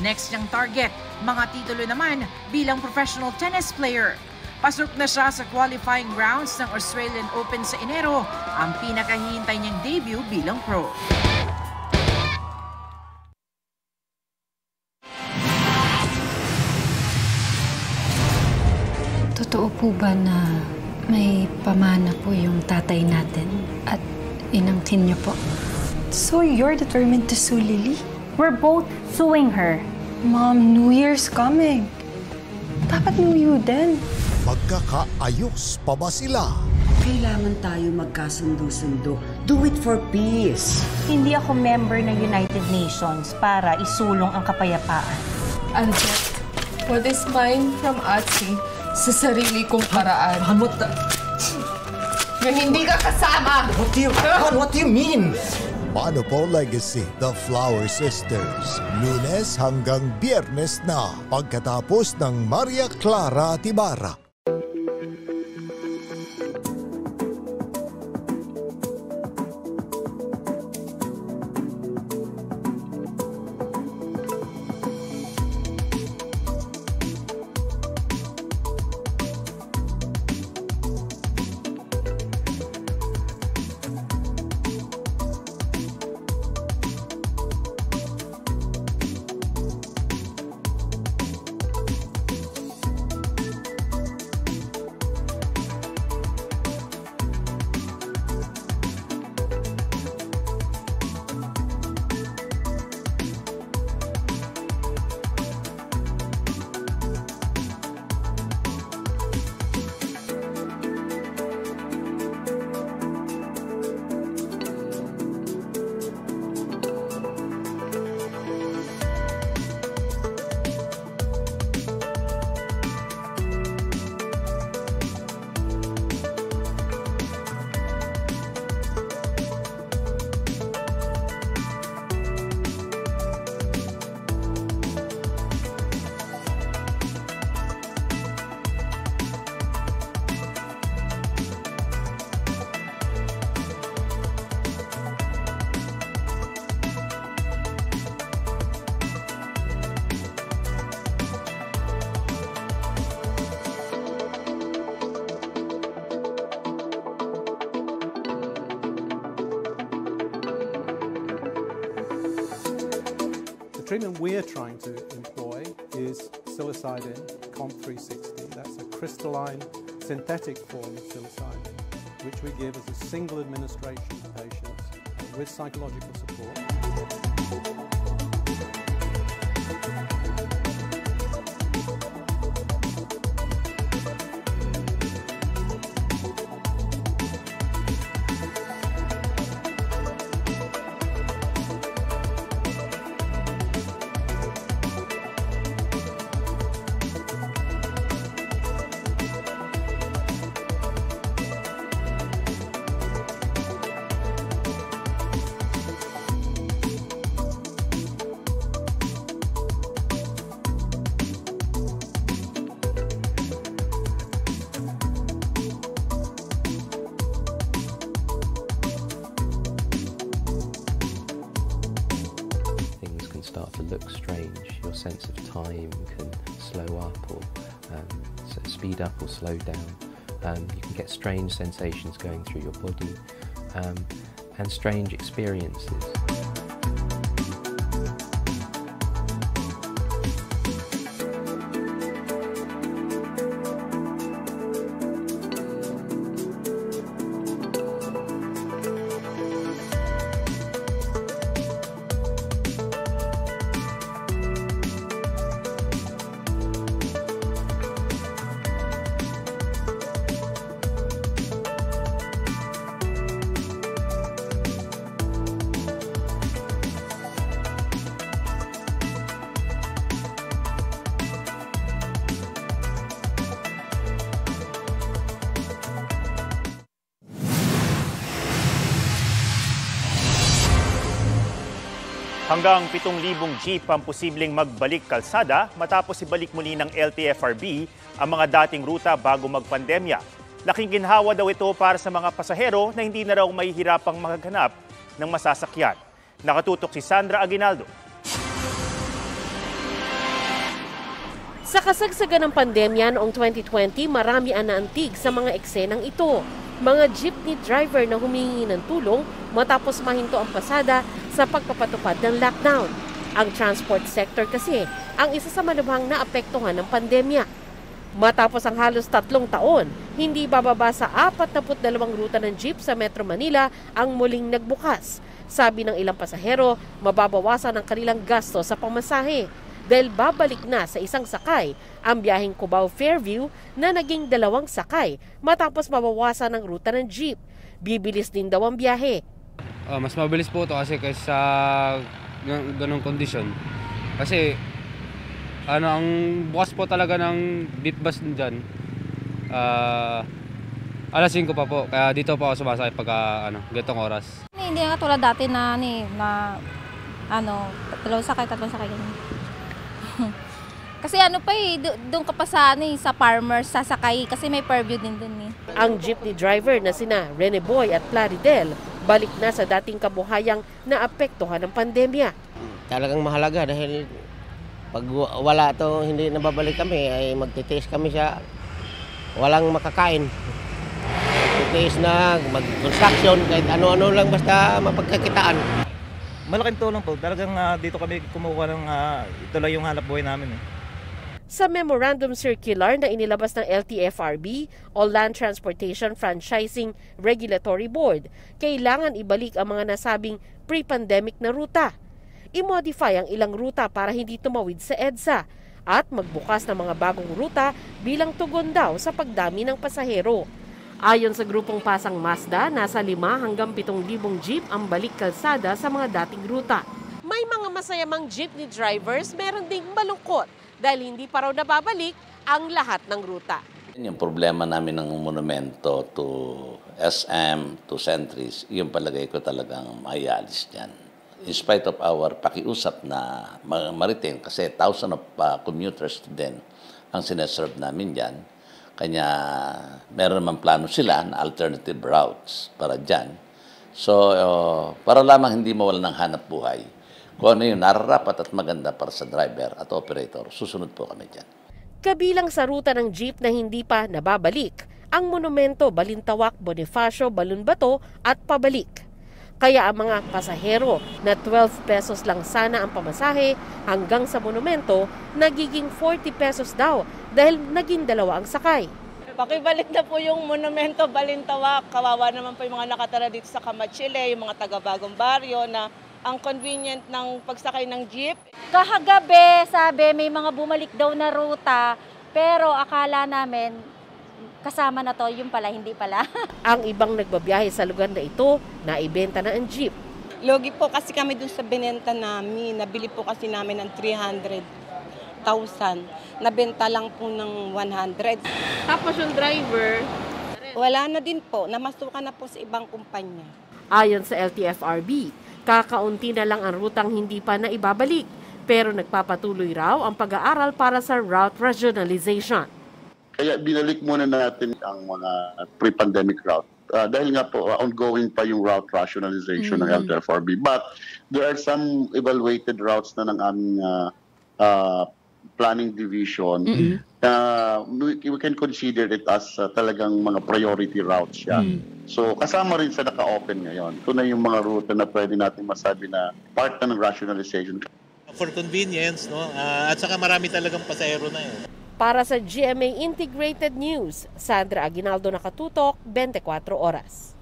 Next niyang target, mga titulo naman bilang professional tennis player. Pasok na siya sa qualifying rounds ng Australian Open sa Enero, ang pinakahihintay niyang debut bilang pro. Totoo po ba na may pamana po yung tatay natin at inangkin niyo po? So you're determined to sue Lily? We're both suing her. Mom, New Year's coming. Dapat New You din. Magkakaayos pa ba sila? Kailangan tayo magkasundo-sundo. Do it for peace. Hindi ako member ng United Nations para isulong ang kapayapaan. Anjet, what is mine from Atsi sa sarili kong paraan? Han, what the... Na hindi ka kasama! What do you... Han, what do you mean? Po Legacy, The Flower Sisters. Lunes hanggang biyernes na pagkatapos ng Maria Clara Tibara. Treatment we're trying to employ is psilocybin COMP360. That's a crystalline synthetic form of psilocybin, which we give as a single administration to patients with psychological strange sensations going through your body um, and strange experiences. Hanggang 7,000 jeep ang posibleng magbalik kalsada matapos ibalik muli ng LTFRB ang mga dating ruta bago magpandemya. Laking ginhawa daw ito para sa mga pasahero na hindi na raw mahihirapang maghanap ng masasakyan. Nakatutok si Sandra Aguinaldo. Sa kasagsagan ng pandemya noong 2020, marami ang naantig sa mga eksenang ito. Mga jeepney driver na humingi ng tulong matapos mahinto ang pasada sa pagpapatupad ng lockdown. Ang transport sector kasi ang isa sa malubhang naapektuhan ng pandemya. Matapos ang halos tatlong taon, hindi bababa sa 42 ruta ng jeep sa Metro Manila ang muling nagbukas. Sabi ng ilang pasahero, mababawasan ang kanilang gasto sa pamasahe dahil babalik na sa isang sakay ang biyaheng Cubao-Fairview na naging dalawang sakay matapos mabawasan ang ruta ng jeep. Bibilis din daw ang biyahe. Ah, mas mabilis po ito kasi kaysa sa gan- ganong kondisyon. Kasi ano ang bukas po talaga ng beat bus dyan. Ah, alas 5 pa po. Kaya dito po ako sumasakay pagka ano, ganitong oras. Hindi nga tulad dati na, ni, na ano, dalawang sakay, tatlong sakay ganyan. kasi ano pa eh, do- doon ka pa sa, ano, eh, sa farmers, sasakay, kasi may purview din dun eh. Ang jeepney driver na sina Rene Boy at Plaridel balik na sa dating kabuhayang naapektuhan ng pandemya. talagang mahalaga dahil pag wa- wala to hindi nababalik kami ay magtitiis kami sa walang makakain. Magtitiis na mag-construction kahit ano-ano lang basta mapagkakitaan. Malaking tulong po. Talagang ah, dito kami kumukuha ng ah, ito lang yung hanap buhay namin. Eh. Sa memorandum circular na inilabas ng LTFRB o Land Transportation Franchising Regulatory Board, kailangan ibalik ang mga nasabing pre-pandemic na ruta. I-modify ang ilang ruta para hindi tumawid sa EDSA at magbukas ng mga bagong ruta bilang tugon daw sa pagdami ng pasahero. Ayon sa grupong Pasang Mazda, nasa 5 hanggang 7,000 jeep ang balik kalsada sa mga dating ruta. May mga masayamang jeepney drivers, meron ding malungkot dahil hindi pa raw nababalik ang lahat ng ruta. Yung problema namin ng monumento to SM, to Centuries, yung palagay ko talagang maialis dyan. In spite of our pakiusap na ma- maritim, kasi thousand of uh, commuters din ang sineserve namin dyan. Kanya meron naman plano sila na alternative routes para dyan. So, uh, para lamang hindi mawala ng hanap buhay. Kung ano yung nararapat at maganda para sa driver at operator, susunod po kami dyan. Kabilang sa ruta ng jeep na hindi pa nababalik, ang monumento Balintawak, Bonifacio, Balunbato at pabalik. Kaya ang mga pasahero na 12 pesos lang sana ang pamasahe hanggang sa monumento, nagiging 40 pesos daw dahil naging dalawa ang sakay. Pakibalik na po yung monumento Balintawak. Kawawa naman po yung mga nakatara dito sa Kamachile, yung mga taga-bagong baryo na ang convenient ng pagsakay ng jeep. Kahagabi, sabi, may mga bumalik daw na ruta, pero akala namin kasama na to, yung pala, hindi pala. ang ibang nagbabiyahe sa lugar na ito, naibenta na ang jeep. Logi po kasi kami dun sa binenta namin. Nabili po kasi namin ng 300,000. Nabenta lang po ng 100. Tapos yung driver? Wala na din po. Namasukan na po sa ibang kumpanya. Ayon sa LTFRB, kakaunti na lang ang rutang hindi pa na ibabalik. Pero nagpapatuloy raw ang pag-aaral para sa route regionalization. Kaya binalik muna natin ang mga pre-pandemic route. Uh, dahil nga po, uh, ongoing pa yung route rationalization mm-hmm. ng LTFRB. But there are some evaluated routes na ng aming uh, uh, planning division. Mm-hmm. Uh, we, we can consider it as uh, talagang mga priority routes siya. Mm-hmm. So kasama rin sa naka-open ngayon. Ito na yung mga route na pwede natin masabi na part na ng rationalization. For convenience, no? Uh, at saka marami talagang pasahero na yun. Para sa GMA Integrated News, Sandra Aguinaldo nakatutok, 24 oras.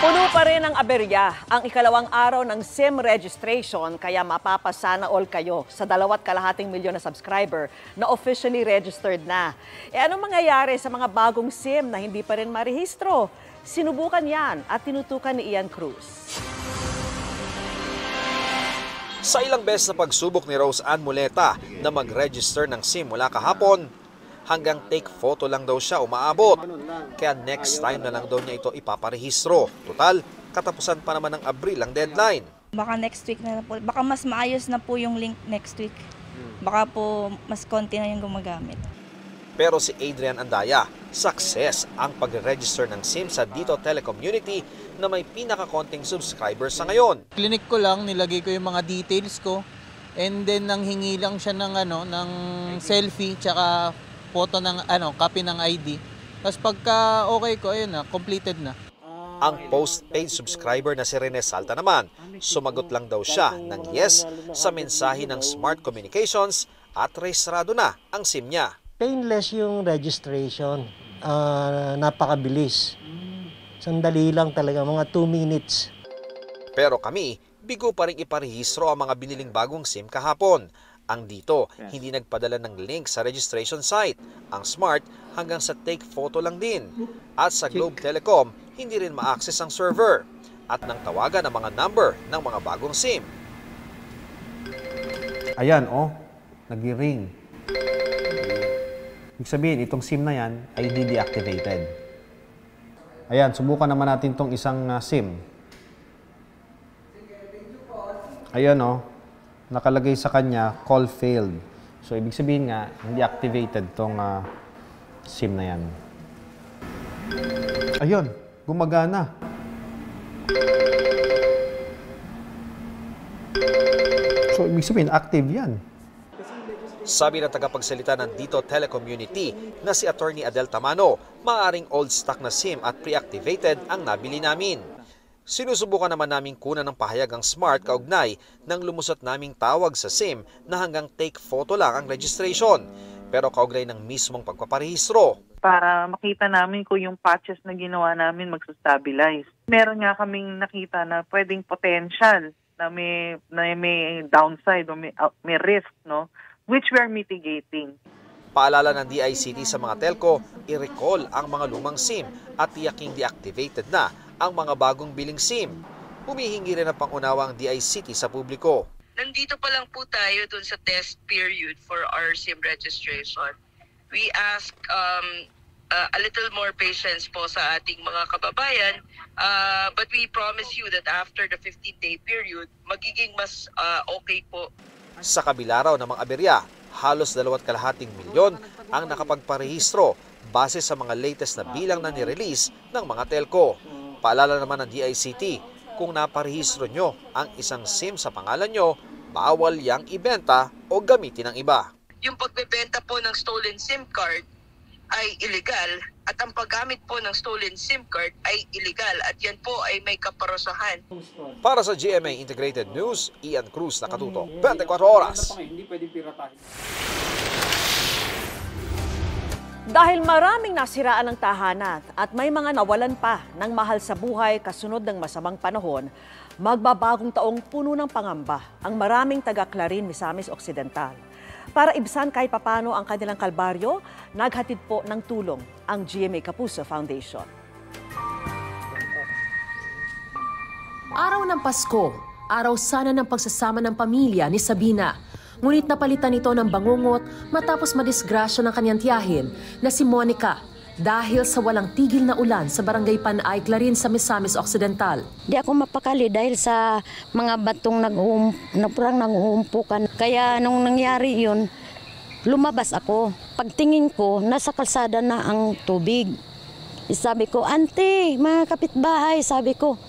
Puno pa rin ang aberya ang ikalawang araw ng SIM registration kaya mapapasana all kayo sa dalawat kalahating milyon na subscriber na officially registered na. E anong mangyayari sa mga bagong SIM na hindi pa rin marehistro? Sinubukan yan at tinutukan ni Ian Cruz. Sa ilang beses na pagsubok ni Rose Ann Muleta na mag-register ng SIM mula kahapon, hanggang take photo lang daw siya umaabot. Kaya next time na lang daw niya ito ipaparehistro. Total, katapusan pa naman ng Abril ang deadline. Baka next week na, na po. Baka mas maayos na po yung link next week. Baka po mas konti na yung gumagamit. Pero si Adrian Andaya, success ang pag-register ng SIM sa Dito Telecom Unity na may pinakakonting subscribers sa ngayon. Clinic ko lang, nilagay ko yung mga details ko and then nanghingi lang siya ng ano ng selfie tsaka photo ng ano copy ng ID. Tapos pagka okay ko ayun na completed na. Ang postpaid subscriber na si Rene Salta naman, sumagot lang daw siya ng yes sa mensahe ng Smart Communications at rehistrado na ang SIM niya painless yung registration. Uh, napakabilis. Sandali lang talaga, mga 2 minutes. Pero kami, bigo pa rin iparehistro ang mga biniling bagong SIM kahapon. Ang dito, hindi nagpadala ng link sa registration site. Ang Smart, hanggang sa take photo lang din. At sa Globe Telecom, hindi rin ma-access ang server. At nang tawagan ang mga number ng mga bagong SIM. Ayan, oh, nag-ring. Ibig sabihin, itong SIM na yan ay de-deactivated. Ayan, subukan naman natin itong isang uh, SIM. Ayan oh, nakalagay sa kanya, call failed. So, ibig sabihin nga, hindi activated itong uh, SIM na yan. Ayun, gumagana. So, ibig sabihin, active yan. Sabi ng tagapagsalita ng Dito Telecommunity na si Attorney Adel Tamano, maaring old stock na SIM at pre-activated ang nabili namin. Sinusubukan naman namin kunan ng pahayag ang smart kaugnay nang lumusot naming tawag sa SIM na hanggang take photo lang ang registration. Pero kaugnay ng mismong pagpaparehistro. Para makita namin kung yung patches na ginawa namin magsustabilize. Meron nga kaming nakita na pwedeng potential na may, na may downside o may, uh, may risk, no? which we are mitigating. Paalala ng DICT sa mga telco, i-recall ang mga lumang SIM at tiyaking deactivated na ang mga bagong biling SIM. Humihingi rin ang pangunawa ang DICT sa publiko. Nandito pa lang po tayo dun sa test period for our SIM registration. We ask um, uh, a little more patience po sa ating mga kababayan uh, but we promise you that after the 15-day period, magiging mas uh, okay po sa kabila raw ng mga aberya, halos dalawat kalahating milyon ang nakapagparehistro base sa mga latest na bilang na nirelease ng mga telco. Paalala naman ng DICT, kung naparehistro nyo ang isang SIM sa pangalan nyo, bawal yang ibenta o gamitin ng iba. Yung pagbebenta po ng stolen SIM card ay illegal at ang paggamit po ng stolen SIM card ay illegal at yan po ay may kaparosahan. Para sa GMA Integrated News, Ian Cruz nakatuto. 24 oras. Dahil maraming nasiraan ng tahanan at may mga nawalan pa ng mahal sa buhay kasunod ng masamang panahon, magbabagong taong puno ng pangamba ang maraming taga-Clarin, Misamis Occidental. Para ibsan kahit papano ang kanilang kalbaryo, naghatid po ng tulong ang GMA Kapuso Foundation. Araw ng Pasko, araw sana ng pagsasama ng pamilya ni Sabina. Ngunit napalitan ito ng bangungot matapos madisgrasya ng kanyang tiyahin na si Monica dahil sa walang tigil na ulan sa barangay Panay, Clarin sa Misamis Occidental. Di ako mapakali dahil sa mga batong nag-uum, na parang nag-uumpukan. Kaya nung nangyari yun, lumabas ako. Pagtingin ko, nasa kalsada na ang tubig. Sabi ko, Ante, mga kapitbahay, sabi ko,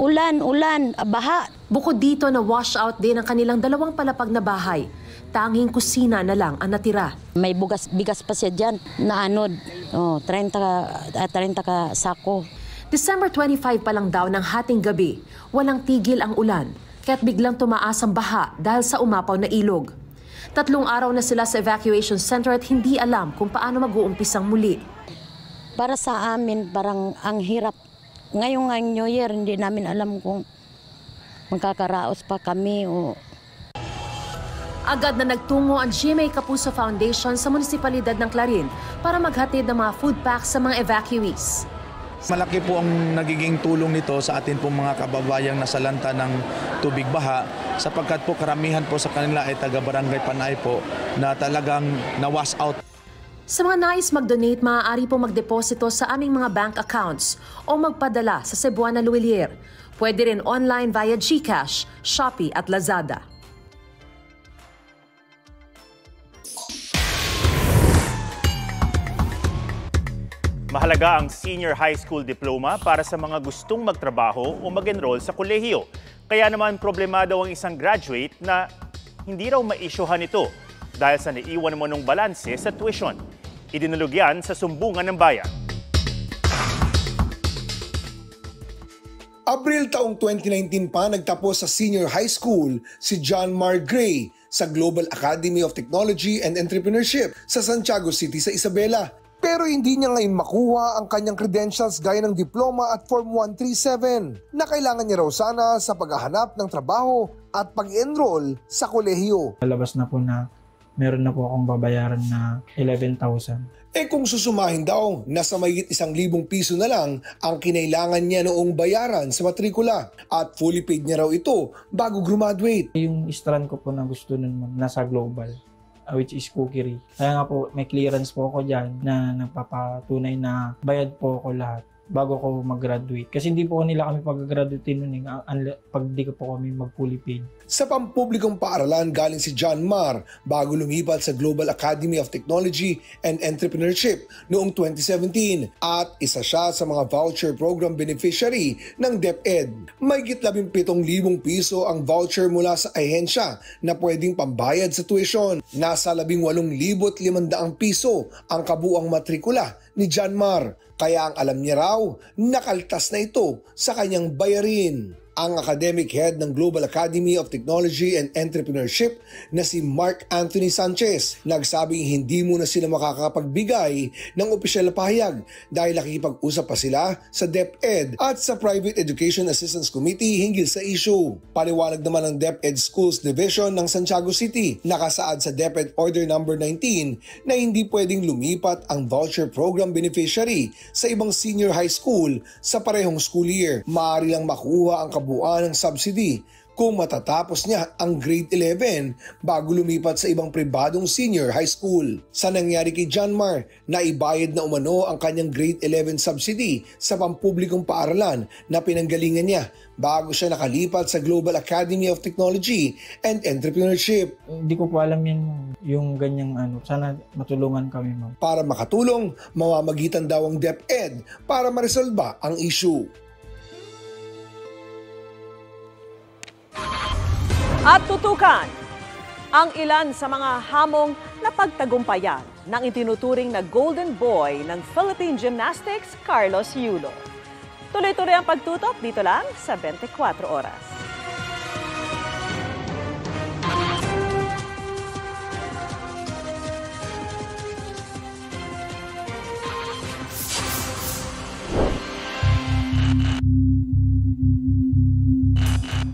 ulan, ulan, baha. Bukod dito na wash out din ang kanilang dalawang palapag na bahay. Tanging kusina na lang ang natira. May bugas, bigas pa siya dyan na anod. Oh, 30, ka, ah, 30 ka sako. December 25 pa lang daw ng hating gabi, walang tigil ang ulan, kaya't biglang tumaas ang baha dahil sa umapaw na ilog. Tatlong araw na sila sa evacuation center at hindi alam kung paano mag-uumpisang muli. Para sa amin, parang ang hirap. Ngayong ngayong New Year, hindi namin alam kung magkakaraos pa kami o Agad na nagtungo ang GMA Kapuso Foundation sa munisipalidad ng Clarin para maghatid ng mga food packs sa mga evacuees. Malaki po ang nagiging tulong nito sa atin pong mga kababayang nasalanta ng tubig baha sapagkat po karamihan po sa kanila ay taga-barangay Panay po na talagang na-wash out Sa mga nais mag-donate, maaari po magdeposito sa aming mga bank accounts o magpadala sa Cebuana Luwilier. Pwede rin online via GCash, Shopee at Lazada. Mahalaga ang senior high school diploma para sa mga gustong magtrabaho o mag-enroll sa kolehiyo. Kaya naman problemado ang isang graduate na hindi raw maisyuhan ito dahil sa naiwan mo ng balanse sa tuition. Idinulog yan sa sumbungan ng bayan. Abril taong 2019 pa nagtapos sa senior high school si John Mar Gray sa Global Academy of Technology and Entrepreneurship sa Santiago City sa Isabela. Pero hindi niya ngayon makuha ang kanyang credentials gaya ng diploma at Form 137 na kailangan niya raw sana sa paghahanap ng trabaho at pag-enroll sa kolehiyo. Lalabas na po na meron na po akong babayaran na 11,000. Eh kung susumahin daw, nasa mayigit isang libong piso na lang ang kinailangan niya noong bayaran sa matrikula at fully paid niya raw ito bago graduate. Yung strand ko po na gusto nun nasa global uh, which is cookery. Kaya nga po, may clearance po ako dyan na nagpapatunay na bayad po ako lahat bago ko mag-graduate. Kasi hindi po nila kami pag-graduate nun eh, pag di ko po kami mag-fully. Sa pampublikong paaralan galing si John Mar bago lumipat sa Global Academy of Technology and Entrepreneurship noong 2017 at isa siya sa mga voucher program beneficiary ng DepEd. May 17,000 piso ang voucher mula sa ahensya na pwedeng pambayad sa tuition. Nasa 18,500 piso ang kabuang matrikula ni John Mar. Kaya ang alam niya raw, nakaltas na ito sa kanyang bayarin ang academic head ng Global Academy of Technology and Entrepreneurship na si Mark Anthony Sanchez. Nagsabing hindi muna sila makakapagbigay ng opisyal na pahayag dahil nakikipag-usap pa sila sa DepEd at sa Private Education Assistance Committee hinggil sa issue. Paliwanag naman ng DepEd Schools Division ng Santiago City nakasaad sa DepEd Order No. 19 na hindi pwedeng lumipat ang voucher program beneficiary sa ibang senior high school sa parehong school year. Maaari lang makuha ang kabuuan ng subsidy kung matatapos niya ang grade 11 bago lumipat sa ibang pribadong senior high school. Sa nangyari kay John Mar, naibayad na umano ang kanyang grade 11 subsidy sa pampublikong paaralan na pinanggalingan niya bago siya nakalipat sa Global Academy of Technology and Entrepreneurship. Hindi ko po alam yan, yung ganyang ano. Sana matulungan kami ma'am. Para makatulong, mamamagitan daw ang DepEd para maresolba ang issue. At tutukan ang ilan sa mga hamong na pagtagumpayan ng itinuturing na golden boy ng Philippine Gymnastics, Carlos Yulo. Tuloy-tuloy ang pagtutok dito lang sa 24 oras.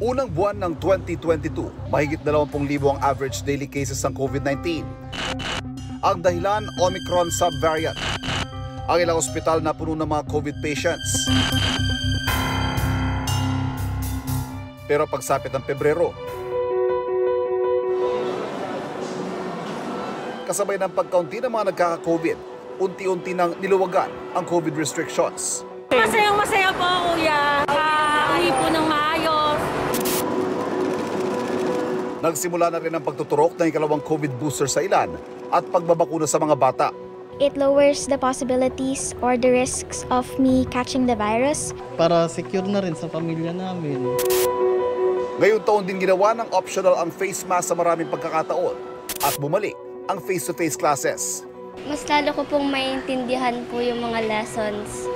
Unang buwan ng 2022, mahigit 20,000 ang average daily cases ng COVID-19. Ang dahilan, Omicron subvariant. Ang ilang ospital na puno ng mga COVID patients. Pero pagsapit ng Pebrero, kasabay ng pagkaunti ng mga nagkaka-COVID, unti-unti nang niluwagan ang COVID restrictions. Masayang masaya po, kuya. Pauwi po ng maayos. Nagsimula na rin ang pagtuturok ng ikalawang COVID booster sa ilan at pagbabakuna sa mga bata. It lowers the possibilities or the risks of me catching the virus. Para secure na rin sa pamilya namin. Ngayong taon din ginawa ng optional ang face mask sa maraming pagkakataon at bumalik ang face-to-face classes. Mas lalo ko pong maintindihan po yung mga lessons.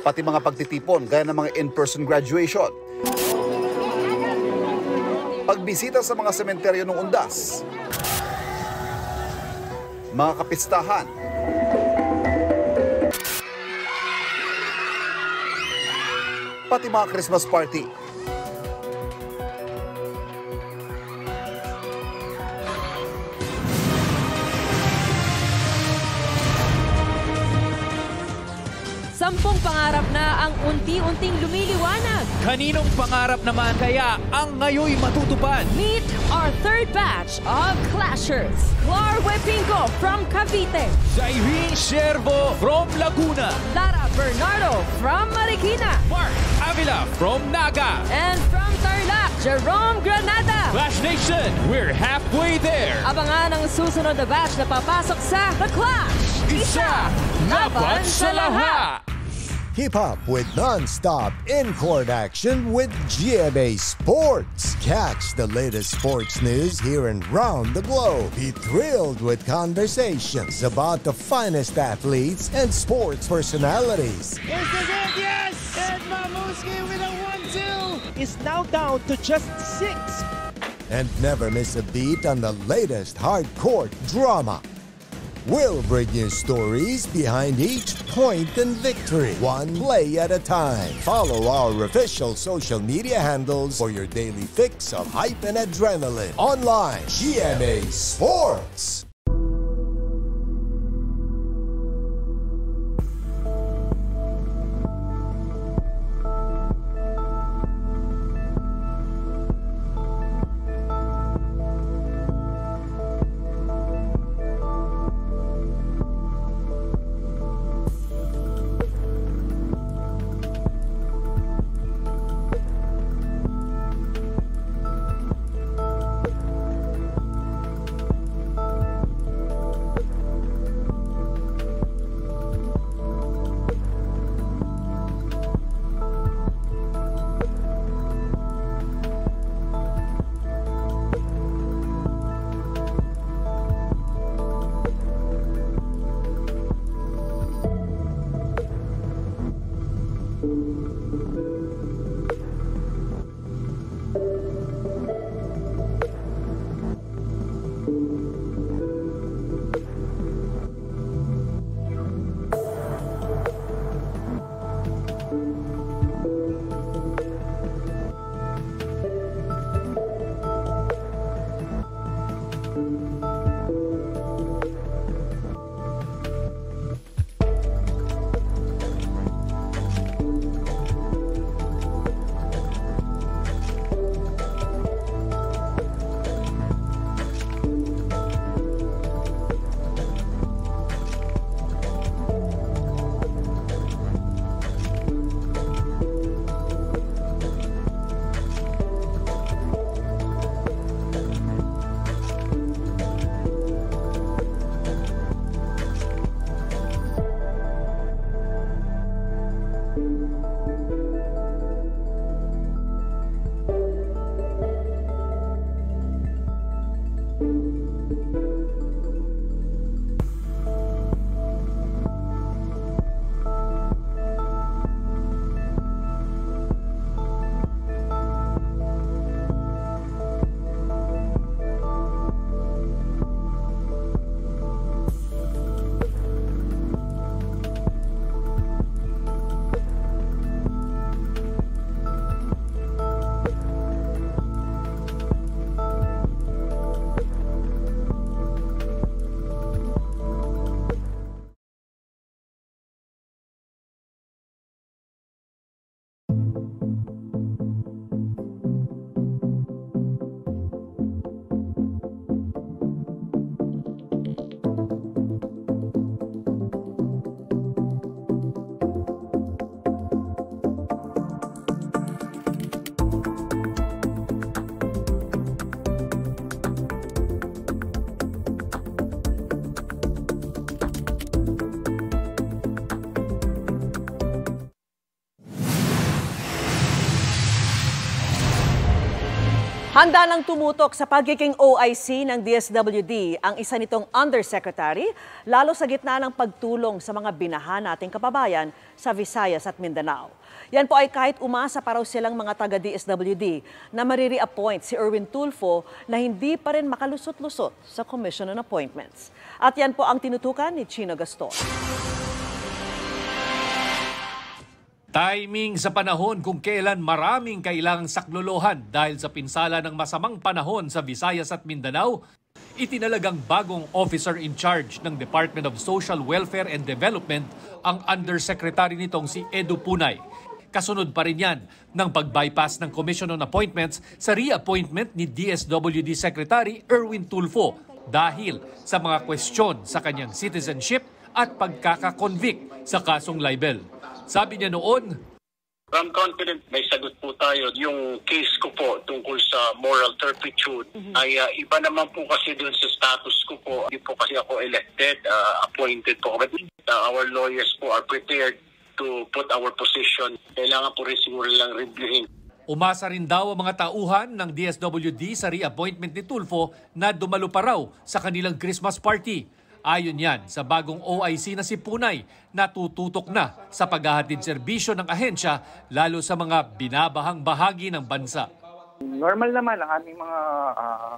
Pati mga pagtitipon gaya ng mga in-person graduation. Pagbisita sa mga sementeryo ng undas. Mga kapistahan. Pati mga Christmas party. Sampung pangarap na ang unti-unting lumiliwanag. Kaninong pangarap naman kaya ang ngayoy matutupad? Meet our third batch of Clashers. Clar Wepingo from Cavite. Irene Shervo from Laguna. Lara Bernardo from Marikina. Mark Avila from Naga. And from Tarlac, Jerome Granada. Clash Nation, we're halfway there. Abangan ang susunod na batch na papasok sa The Clash. Isa, laban sa lahat. Hip hop with non-stop in-court action with GMA Sports. Catch the latest sports news here and round the globe. Be thrilled with conversations about the finest athletes and sports personalities. Is this it? Yes! And Mamuski with a 1-2 is now down to just six. And never miss a beat on the latest hardcore drama. We'll bring you stories behind each point and victory, one play at a time. Follow our official social media handles for your daily fix of hype and adrenaline. Online, GMA Sports. Handa nang tumutok sa pagiging OIC ng DSWD ang isa nitong undersecretary, lalo sa gitna ng pagtulong sa mga binaha nating kababayan sa Visayas at Mindanao. Yan po ay kahit umasa pa raw silang mga taga-DSWD na mariri-appoint si Erwin Tulfo na hindi pa rin makalusot-lusot sa Commission on Appointments. At yan po ang tinutukan ni Chino Gaston. Timing sa panahon kung kailan maraming kailangang saklolohan dahil sa pinsala ng masamang panahon sa Visayas at Mindanao, itinalagang bagong officer in charge ng Department of Social Welfare and Development ang undersecretary nitong si Edu Punay. Kasunod pa rin yan ng pag-bypass ng Commission on Appointments sa reappointment ni DSWD Secretary Erwin Tulfo dahil sa mga kwestiyon sa kanyang citizenship at pagkakakonvict sa kasong libel. Sabi niya noon, I'm confident may sagot po tayo. Yung case ko po tungkol sa moral turpitude ay uh, iba naman po kasi dun sa status ko po. Hindi po kasi ako elected, uh, appointed po. But uh, our lawyers po are prepared to put our position. Kailangan po rin siguro lang reviewin. Umasa rin daw ang mga tauhan ng DSWD sa reappointment ni Tulfo na dumalo pa raw sa kanilang Christmas party. Ayon yan sa bagong OIC na si Punay na tututok na sa paghahatid serbisyo ng ahensya lalo sa mga binabahang bahagi ng bansa. Normal naman ang aming mga uh,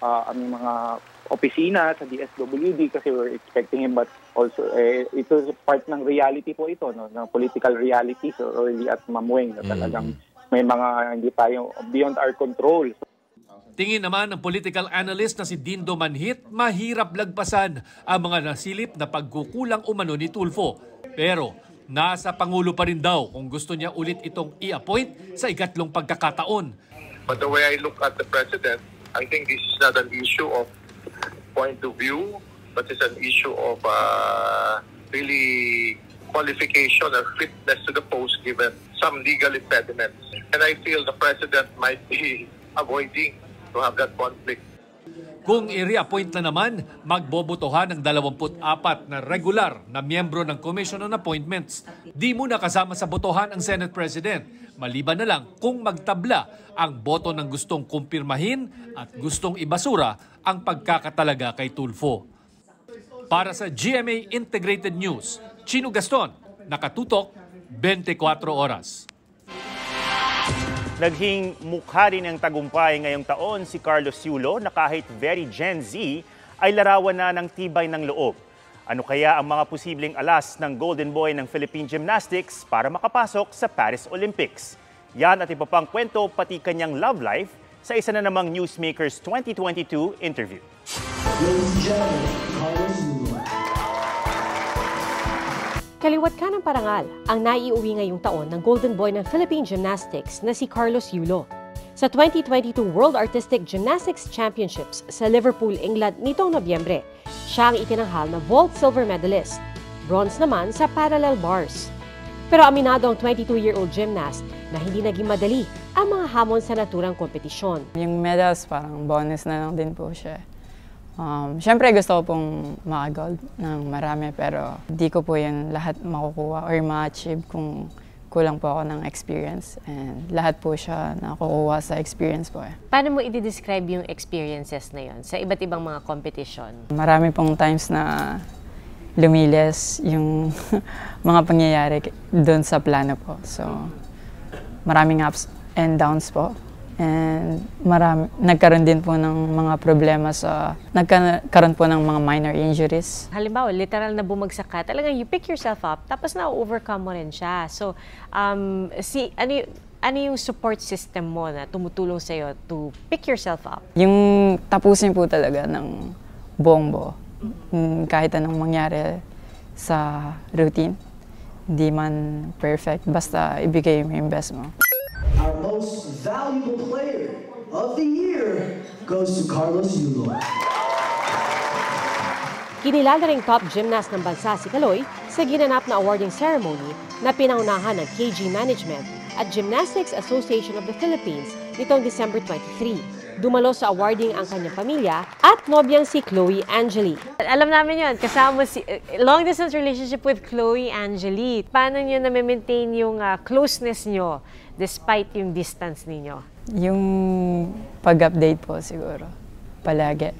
uh, aming mga opisina sa DSWD kasi we're expecting him but also eh, ito is part ng reality po ito no ng political reality so early at mamueng na talagang may mga hindi tayo beyond our control. Tingin naman ng political analyst na si Dindo Manhit, mahirap lagpasan ang mga nasilip na pagkukulang umano ni Tulfo. Pero nasa Pangulo pa rin daw kung gusto niya ulit itong i-appoint sa ikatlong pagkakataon. But the way I look at the President, I think this is not an issue of point of view, but it's an issue of uh, really qualification or fitness to the post given some legal impediments. And I feel the President might be avoiding to have that conflict. Kung i-reappoint na naman, magbobotohan ng 24 na regular na miyembro ng Commission on Appointments. Di muna kasama sa botohan ang Senate President. Maliban na lang kung magtabla ang boto ng gustong kumpirmahin at gustong ibasura ang pagkakatalaga kay Tulfo. Para sa GMA Integrated News, Chino Gaston, nakatutok 24 oras. Naging mukha rin ng tagumpay ngayong taon si Carlos Yulo na kahit very Gen Z ay larawan na ng tibay ng loob. Ano kaya ang mga posibleng alas ng Golden Boy ng Philippine Gymnastics para makapasok sa Paris Olympics? Yan at iba pang kwento pati kanyang love life sa isa na namang Newsmakers 2022 interview. Kaliwat ka ng parangal ang naiuwi ngayong taon ng Golden Boy ng Philippine Gymnastics na si Carlos Yulo. Sa 2022 World Artistic Gymnastics Championships sa Liverpool, England nitong Nobyembre, siya ang itinanghal na vault silver medalist. Bronze naman sa parallel bars. Pero aminado ang 22-year-old gymnast na hindi naging madali ang mga hamon sa naturang kompetisyon. Yung medals parang bonus na lang din po siya. Um, Siyempre gusto ko pong maka-gold ng marami pero di ko po yan lahat makukuha or ma-achieve kung kulang po ako ng experience and lahat po siya nakukuha sa experience po eh. Paano mo i-describe yung experiences na yon sa iba't ibang mga competition? Marami pong times na lumiles yung mga pangyayari doon sa plano po. So, maraming ups and downs po. And marami, nagkaroon din po ng mga problema sa, nagkaroon po ng mga minor injuries. Halimbawa, literal na bumagsak ka, talagang you pick yourself up, tapos na-overcome mo rin siya. So, um, si, ano, ano yung support system mo na tumutulong sa'yo to pick yourself up? Yung tapusin po talaga ng buong buo. Mm, Kahit anong mangyari sa routine, hindi man perfect, basta ibigay mo yung best mo. Our most valuable player of the year goes to Carlos Yulo. Kinilala ring top gymnast ng bansa si Kaloy sa ginanap na awarding ceremony na pinaunahan ng KG Management at Gymnastics Association of the Philippines nitong December 23. Dumalo sa awarding ang kanyang pamilya at nobyang si Chloe Angeli. Alam namin yun, kasama si, eh, long distance relationship with Chloe Angeli. Paano nyo na-maintain yung uh, closeness nyo despite yung distance ninyo? Yung pag-update po siguro, palagi.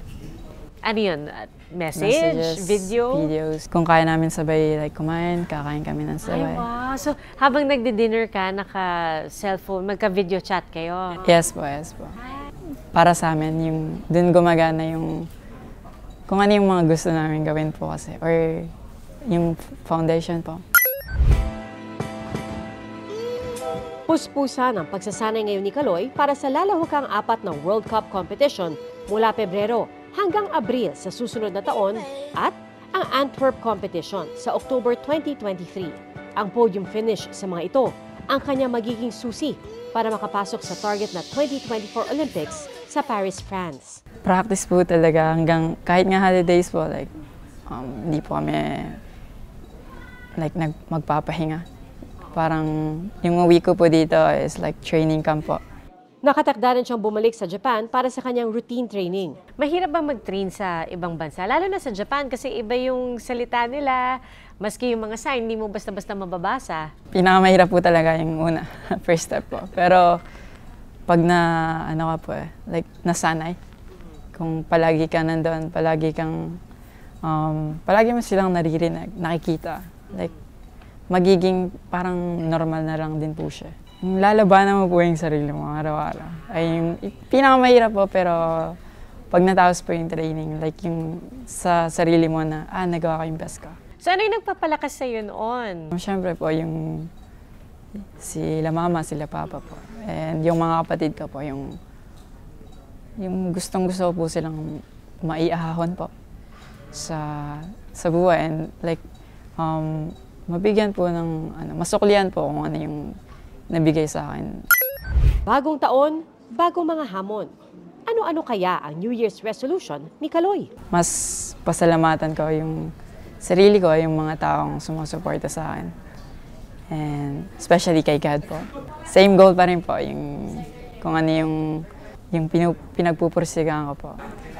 Ano yun? Message? Messages, video? Videos. Kung kaya namin sabay like kumain, kakain kami ng sabay. Ay, wow. So, habang nagdi-dinner ka, naka-cellphone, magka-video chat kayo? Yes po, yes po. Para sa amin, yung dun gumagana yung kung ano yung mga gusto namin gawin po kasi or yung foundation po. Puspusa ng pagsasanay ngayon ni Kaloy para sa lalahukang apat na World Cup competition mula Pebrero hanggang Abril sa susunod na taon at ang Antwerp competition sa October 2023. Ang podium finish sa mga ito ang kanya magiging susi para makapasok sa target na 2024 Olympics sa Paris, France. Practice po talaga hanggang kahit nga holidays po, like, um, hindi po kami like nag, magpapahinga. Parang yung week ko po dito is like training camp po. Nakatakda rin siyang bumalik sa Japan para sa kanyang routine training. Mahirap ba mag-train sa ibang bansa? Lalo na sa Japan kasi iba yung salita nila. Maski yung mga sign, hindi mo basta-basta mababasa. Pinakamahirap po talaga yung una, first step po. Pero pag na, ano ka po eh, like nasanay. Kung palagi ka nandun, palagi kang, um, palagi mo silang naririnig, nakikita. Like, magiging parang normal na lang din po siya. Yung lalabanan mo po yung sarili mo araw-araw. Ay pinakamahirap po pero pag natapos po yung training, like yung sa sarili mo na, ah, nagawa ko yung best ko. So ano yung nagpapalakas sa'yo noon? Siyempre po yung sila mama, sila papa po. And yung mga kapatid ko po, yung yung gustong gusto po silang maiahon po sa sa buhay and like um, mabigyan po ng ano, masuklian po kung ano yung nabigay sa akin. Bagong taon, bagong mga hamon. Ano-ano kaya ang New Year's resolution ni Kaloy? Mas pasalamatan ko yung sarili ko, yung mga taong sumusuporta sa akin. And especially kay God po. Same goal pa rin po, yung kung ano yung, yung pinu, pinagpupursigan ko po.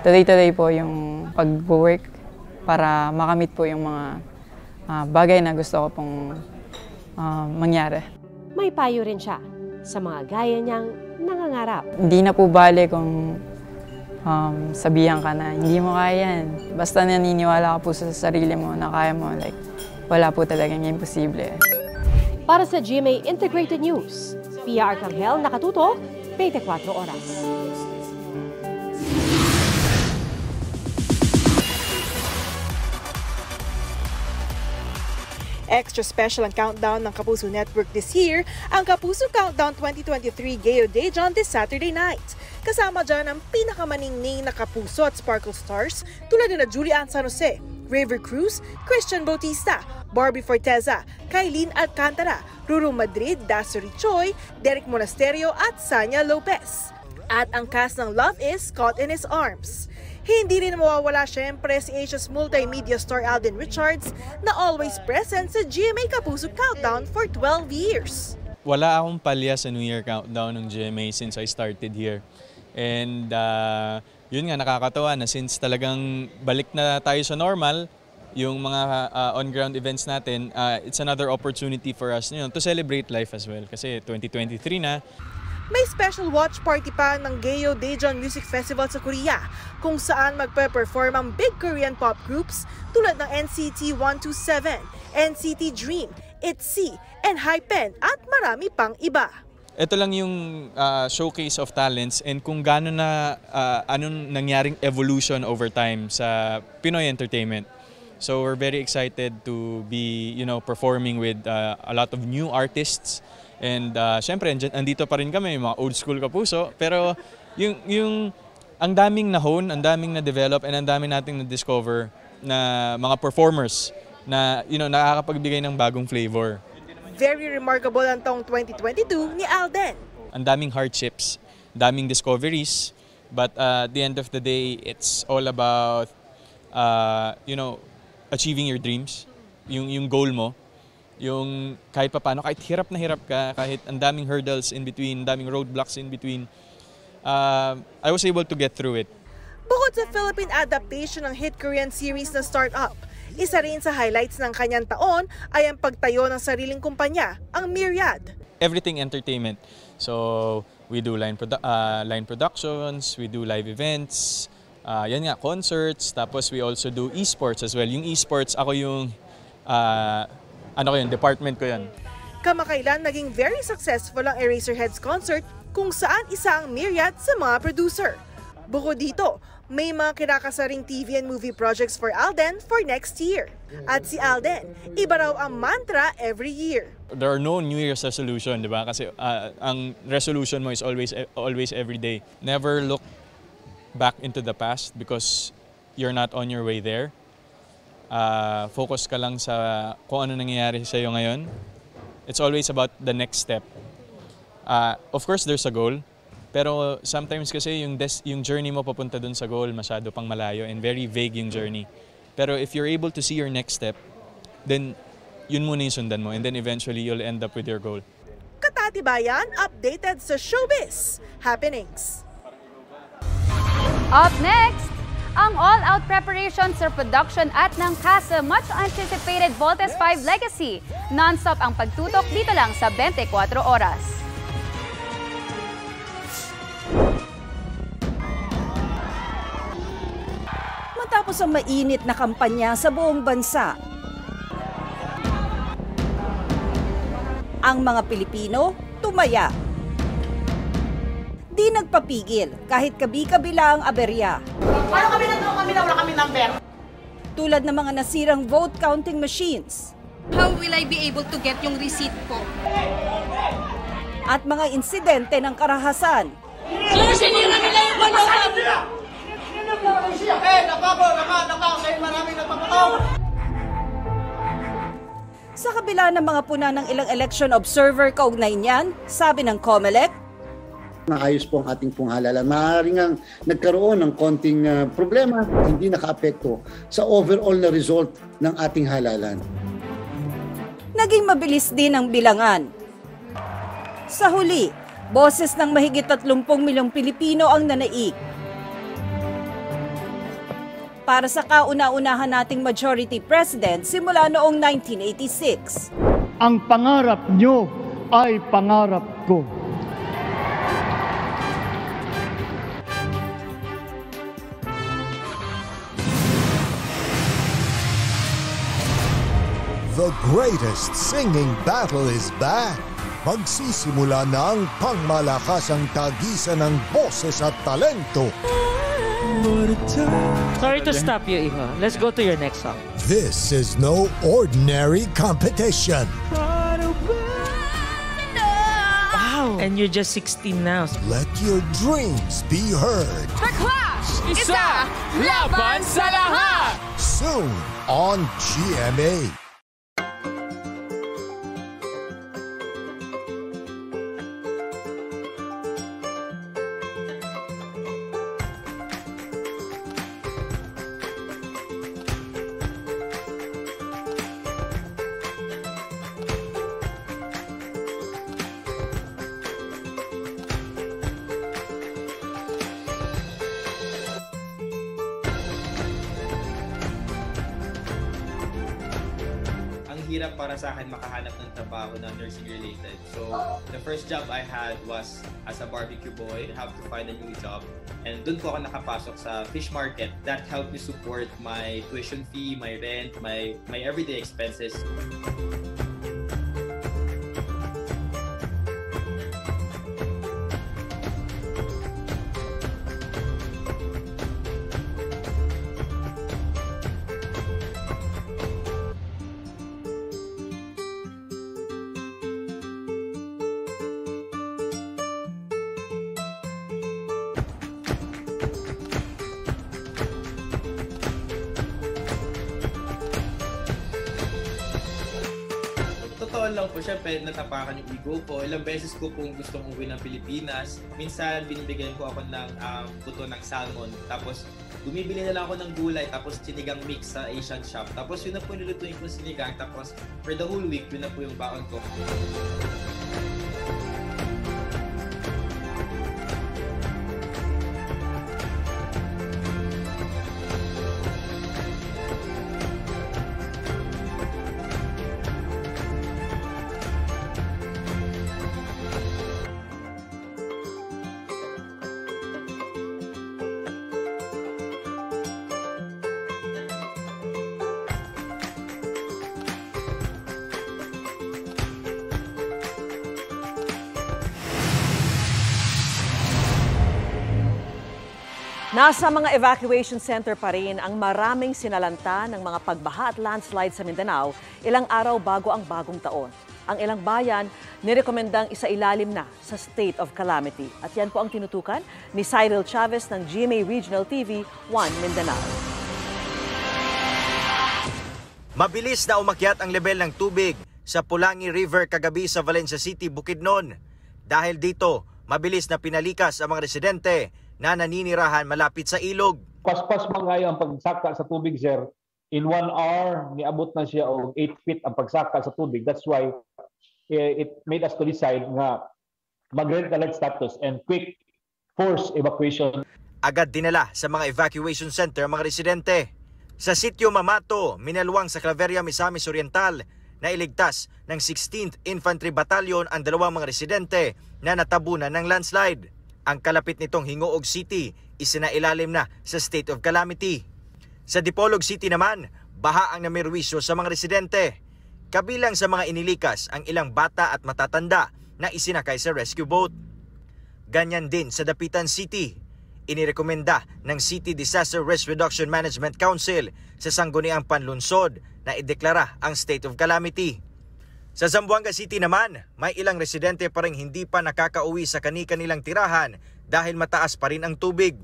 Tuloy-tuloy po yung pag-work para makamit po yung mga uh, bagay na gusto ko pong uh, mangyari may payo rin siya sa mga gaya niyang nangangarap. Hindi na po bale kung um, sabihan ka na, hindi mo kaya yan. Basta naniniwala ka po sa sarili mo na kaya mo, like, wala po talagang imposible. Para sa GMA Integrated News, Pia Arcangel, nakatuto, 24 oras. Extra special ang countdown ng Kapuso Network this year, ang Kapuso Countdown 2023 Gayo Day John this Saturday night. Kasama dyan ang pinakamaningning na Kapuso at Sparkle Stars tulad na Julian San Jose, River Cruz, Christian Bautista, Barbie Forteza, Kailin Alcantara, Ruru Madrid, Dasuri Choi, Derek Monasterio at Sanya Lopez. At ang cast ng Love is Caught in His Arms. Hindi rin mawawala syempre si Asia's multimedia star Alden Richards na always present sa GMA Kapuso Countdown for 12 years. Wala akong palya sa New Year Countdown ng GMA since I started here. And uh, yun nga, nakakatawa na since talagang balik na tayo sa normal, yung mga uh, on-ground events natin, uh, it's another opportunity for us you know, to celebrate life as well. Kasi 2023 na, may special watch party pa ng Gayo Daejeon Music Festival sa Korea kung saan magpe-perform ang big Korean pop groups tulad ng NCT 127, NCT Dream, ITZY, and Hypen at marami pang iba. Ito lang yung uh, showcase of talents and kung gaano na uh, anong nangyaring evolution over time sa Pinoy entertainment. So we're very excited to be, you know, performing with uh, a lot of new artists And uh, syempre, andito pa rin kami, mga old school kapuso. Pero yung, yung ang daming na-hone, ang daming na-develop, and ang daming nating na-discover na mga performers na you know, nakakapagbigay ng bagong flavor. Very remarkable ang taong 2022 ni Alden. Ang daming hardships, daming discoveries, but uh, at the end of the day, it's all about uh, you know, achieving your dreams, yung, yung goal mo yung kahit pa paano, kahit hirap na hirap ka, kahit ang daming hurdles in between, daming roadblocks in between, uh, I was able to get through it. Bukod sa Philippine adaptation ng hit Korean series na Startup, isa rin sa highlights ng kanyang taon ay ang pagtayo ng sariling kumpanya, ang Myriad. Everything entertainment. So, we do line, produ- uh, line productions, we do live events, uh, yan nga, concerts, tapos we also do esports as well. Yung esports, ako yung, uh, ano ko yun, department ko yan. Kamakailan naging very successful ang Eraserheads concert kung saan isa ang myriad sa mga producer. Bukod dito, may mga kinakasaring TV and movie projects for Alden for next year. At si Alden, iba raw ang mantra every year. There are no New Year's resolution, di ba? Kasi uh, ang resolution mo is always always every day. Never look back into the past because you're not on your way there. Uh, focus ka lang sa kung ano nangyayari sa iyo ngayon. It's always about the next step. Uh, of course, there's a goal. Pero sometimes kasi yung, des, yung journey mo papunta dun sa goal masyado pang malayo and very vague yung journey. Pero if you're able to see your next step, then yun muna yung sundan mo and then eventually you'll end up with your goal. Katatibayan, updated sa showbiz happenings. Up next, ang all-out preparations sa production at ng CASA much-anticipated Voltes 5 Legacy. Non-stop ang pagtutok dito lang sa 24 oras. Matapos ang mainit na kampanya sa buong bansa, ang mga Pilipino tumaya. Di nagpapigil kahit kabi-kabila ang aberya. Paano kami nandun kami na wala kami number? Tulad ng mga nasirang vote counting machines. How will I be able to get yung receipt ko? At mga insidente ng karahasan. Sir, sinira nila yung banokan! Eh, nakako, maraming nagpapataw. Sa kabila ng mga puna ng ilang election observer kaugnay niyan, sabi ng COMELEC, Maayos po ang ating pong halalan. Maaaring ang nagkaroon ng konting uh, problema, hindi nakaapekto sa overall na result ng ating halalan. Naging mabilis din ang bilangan. Sa huli, boses ng mahigit 30 milyong Pilipino ang nanaig. Para sa kauna-unahan nating majority president simula noong 1986. Ang pangarap nyo ay pangarap ko. The greatest singing battle is back. Magsisimula na ang pangmalakasang tagisan ng boses at talento. Sorry to stop you, Iho. Let's go to your next song. This is no ordinary competition. Wow! And you're just 16 now. Let your dreams be heard. The Clash! Isa! Laban sa lahat! Soon on GMA. Was as a barbecue boy. Have to find a new job. And doon po ako nakapasok sa fish market. That helped me support my tuition fee, my rent, my, my everyday expenses. Yung ego ko. Ilang beses ko pong gustong umuwi ng Pilipinas. Minsan, binibigyan ko ako ng um, buto ng salmon. Tapos, bumibili na lang ako ng gulay. Tapos, sinigang mix sa Asian shop. Tapos, yun na po nilutuin ko sinigang. Tapos, for the whole week, yun na po yung baon ko. Nasa mga evacuation center pa rin ang maraming sinalanta ng mga pagbaha at landslide sa Mindanao ilang araw bago ang bagong taon. Ang ilang bayan nirekomendang isa ilalim na sa state of calamity. At yan po ang tinutukan ni Cyril Chavez ng GMA Regional TV 1 Mindanao. Mabilis na umakyat ang level ng tubig sa Pulangi River kagabi sa Valencia City, Bukidnon. Dahil dito, mabilis na pinalikas ang mga residente na naninirahan malapit sa ilog. Paspas man ngayon ang pagsaka sa tubig, sir. In one hour, niabot na siya og 8 feet ang pagsaka sa tubig. That's why eh, it made us to decide nga mag-red alert status and quick force evacuation. Agad dinala sa mga evacuation center mga residente. Sa sitio Mamato, Minalwang sa Claveria, Misamis Oriental, na iligtas ng 16th Infantry Battalion ang dalawang mga residente na natabunan ng landslide. Ang kalapit nitong Hingoog City isinailalim na sa state of calamity. Sa Dipolog City naman, baha ang namirwisyo sa mga residente. Kabilang sa mga inilikas ang ilang bata at matatanda na isinakay sa rescue boat. Ganyan din sa Dapitan City. Inirekomenda ng City Disaster Risk Reduction Management Council sa sangguniang panlunsod na ideklara ang state of calamity. Sa Zamboanga City naman, may ilang residente pa rin hindi pa nakakauwi sa kani-kanilang tirahan dahil mataas pa rin ang tubig.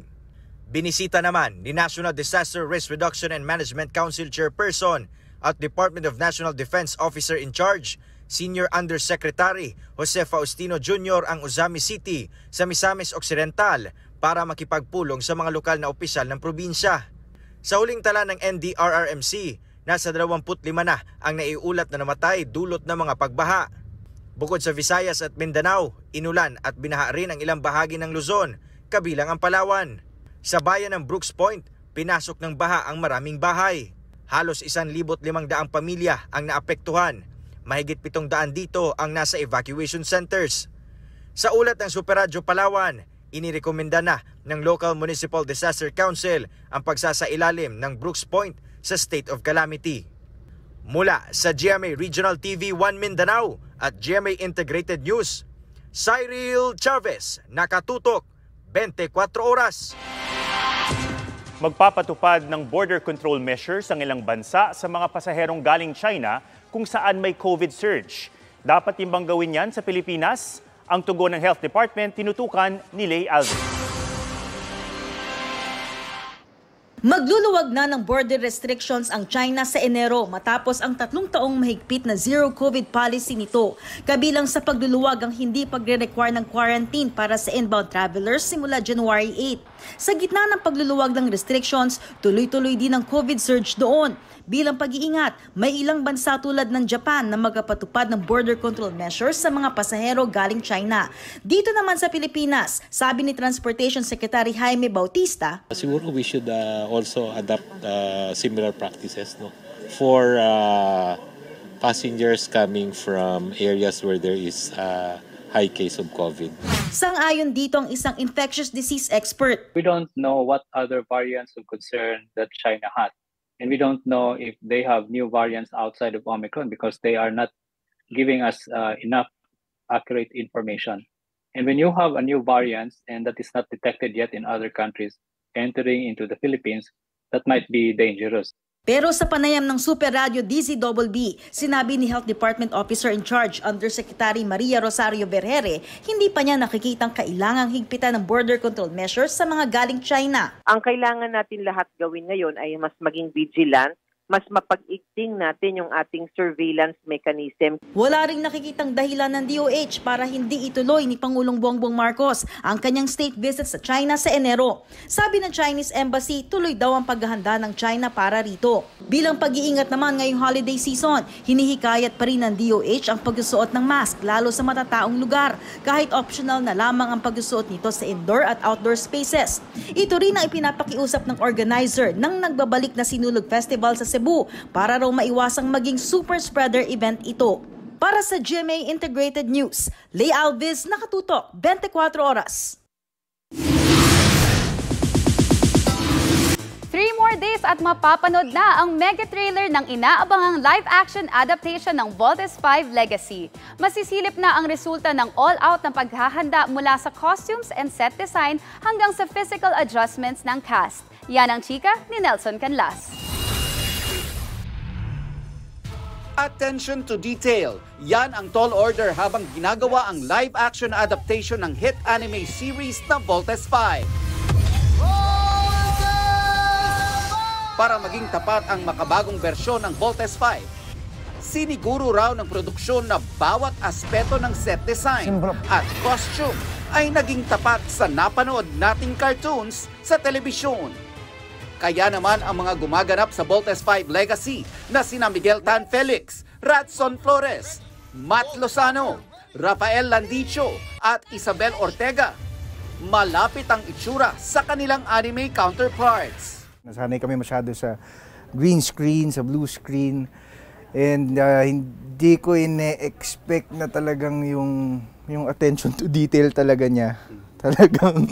Binisita naman ni National Disaster Risk Reduction and Management Council Chairperson at Department of National Defense Officer in Charge, Senior Undersecretary Jose Faustino Jr. ang Uzami City sa Misamis Occidental para makipagpulong sa mga lokal na opisyal ng probinsya. Sa huling tala ng NDRRMC, Nasa 25 na ang naiulat na namatay dulot ng mga pagbaha. Bukod sa Visayas at Mindanao, inulan at binaha rin ang ilang bahagi ng Luzon, kabilang ang Palawan. Sa bayan ng Brooks Point, pinasok ng baha ang maraming bahay. Halos 1,500 pamilya ang naapektuhan. Mahigit 700 dito ang nasa evacuation centers. Sa ulat ng Superadyo Palawan, inirekomenda na ng Local Municipal Disaster Council ang pagsasailalim ng Brooks Point sa state of calamity. Mula sa GMA Regional TV 1 Mindanao at GMA Integrated News, Cyril Chavez, nakatutok 24 oras. Magpapatupad ng border control measures ang ilang bansa sa mga pasaherong galing China kung saan may COVID surge. Dapat timbang gawin yan sa Pilipinas? Ang tugon ng Health Department tinutukan ni Lay Alvin. Magluluwag na ng border restrictions ang China sa Enero matapos ang tatlong taong mahigpit na zero COVID policy nito. Kabilang sa pagluluwag ang hindi pagre-require ng quarantine para sa inbound travelers simula January 8. Sa gitna ng pagluluwag ng restrictions, tuloy-tuloy din ang COVID surge doon. Bilang pag-iingat, may ilang bansa tulad ng Japan na magpatupad ng border control measures sa mga pasahero galing China. Dito naman sa Pilipinas, sabi ni Transportation Secretary Jaime Bautista, Siguro we should uh, also adopt uh, similar practices no for uh, passengers coming from areas where there is uh, high case of COVID. Sang-ayon dito ang isang infectious disease expert. We don't know what other variants of concern that China had. And we don't know if they have new variants outside of Omicron because they are not giving us uh, enough accurate information. And when you have a new variant and that is not detected yet in other countries entering into the Philippines, that might be dangerous. Pero sa panayam ng Super Radio DZBB, sinabi ni Health Department Officer in Charge Undersecretary Maria Rosario Berhere, hindi pa niya nakikitang kailangang higpitan ng border control measures sa mga galing China. Ang kailangan natin lahat gawin ngayon ay mas maging vigilant mas mapag-igting natin yung ating surveillance mechanism. Wala ring nakikitang dahilan ng DOH para hindi ituloy ni Pangulong Bongbong Marcos ang kanyang state visit sa China sa Enero. Sabi ng Chinese Embassy, tuloy daw ang paghahanda ng China para rito. Bilang pag-iingat naman ngayong holiday season, hinihikayat pa rin ng DOH ang pagsusuot ng mask lalo sa matataong lugar kahit optional na lamang ang pagsusuot nito sa indoor at outdoor spaces. Ito rin ang ipinapakiusap ng organizer ng nagbabalik na Sinulog Festival sa Cebu para raw maiwasang maging super spreader event ito. Para sa GMA Integrated News, Leigh Alves, nakatutok 24 oras. Three more days at mapapanood na ang mega trailer ng inaabangang live-action adaptation ng Voltes 5 Legacy. Masisilip na ang resulta ng all-out na paghahanda mula sa costumes and set design hanggang sa physical adjustments ng cast. Yan ang chika ni Nelson Canlas. Attention to detail. Yan ang tall order habang ginagawa ang live-action adaptation ng hit anime series na Voltes 5. Para maging tapat ang makabagong bersyon ng Voltes 5, siniguro raw ng produksyon na bawat aspeto ng set design at costume ay naging tapat sa napanood nating cartoons sa telebisyon. Kaya naman ang mga gumaganap sa Voltes 5 Legacy na sina Miguel Tan Felix, Radson Flores, Matt Lozano, Rafael Landicho at Isabel Ortega. Malapit ang itsura sa kanilang anime counterparts. Nasanay kami masyado sa green screen, sa blue screen. And uh, hindi ko ine-expect na talagang yung yung attention to detail talaga niya. Talagang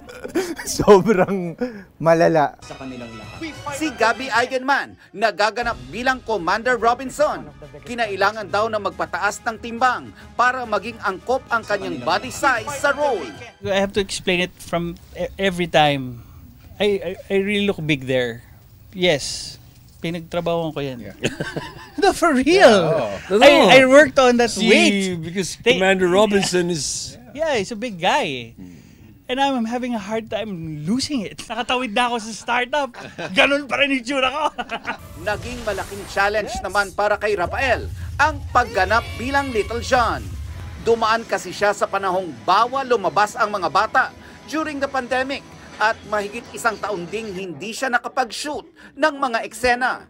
sobrang malala. Sa kanilang lahat. Si Gabby Eigenman, nagaganap bilang Commander Robinson. Kinailangan daw na magpataas ng timbang para maging angkop ang kanyang body size sa role. I have to explain it from e- every time. I, I, I really look big there. Yes. Pinagtrabahoan ko yan. no, for real. Yeah, oh. I, I worked on that See, weight. because They- Commander Robinson is Yeah, he's a big guy. And I'm having a hard time losing it. Nakatawid na ako sa startup. Ganun pa rin yung tsura ko. Naging malaking challenge naman para kay Rafael ang pagganap bilang Little John. Dumaan kasi siya sa panahong bawal lumabas ang mga bata during the pandemic at mahigit isang taon ding hindi siya nakapag-shoot ng mga eksena.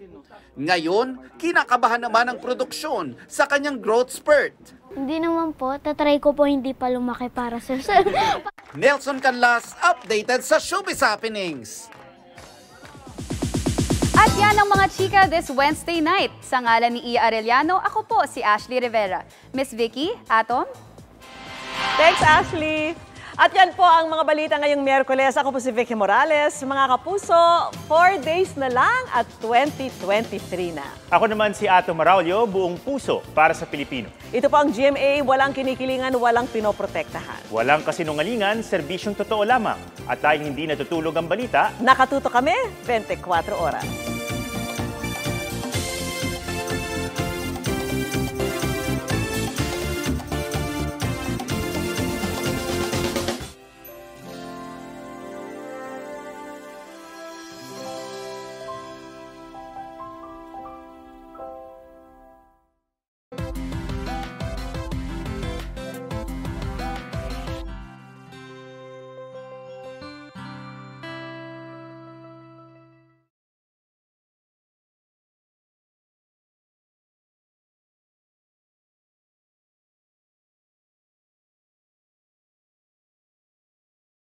Ngayon, kinakabahan naman ang produksyon sa kanyang growth spurt. Hindi naman po. Tatry ko po hindi pa lumaki para sa... Nelson Canlas, updated sa Showbiz Happenings. At yan ang mga chika this Wednesday night. Sa ngalan ni Ia Arellano, ako po si Ashley Rivera. Miss Vicky, Atom? Thanks, Ashley! At yan po ang mga balita ngayong Miyerkules. Ako po si Vicky Morales. Mga kapuso, 4 days na lang at 2023 na. Ako naman si Ato Maraulio, buong puso para sa Pilipino. Ito po ang GMA, walang kinikilingan, walang pinoprotektahan. Walang kasinungalingan, serbisyong totoo lamang. At dahil hindi natutulog ang balita, Nakatuto kami 24 oras.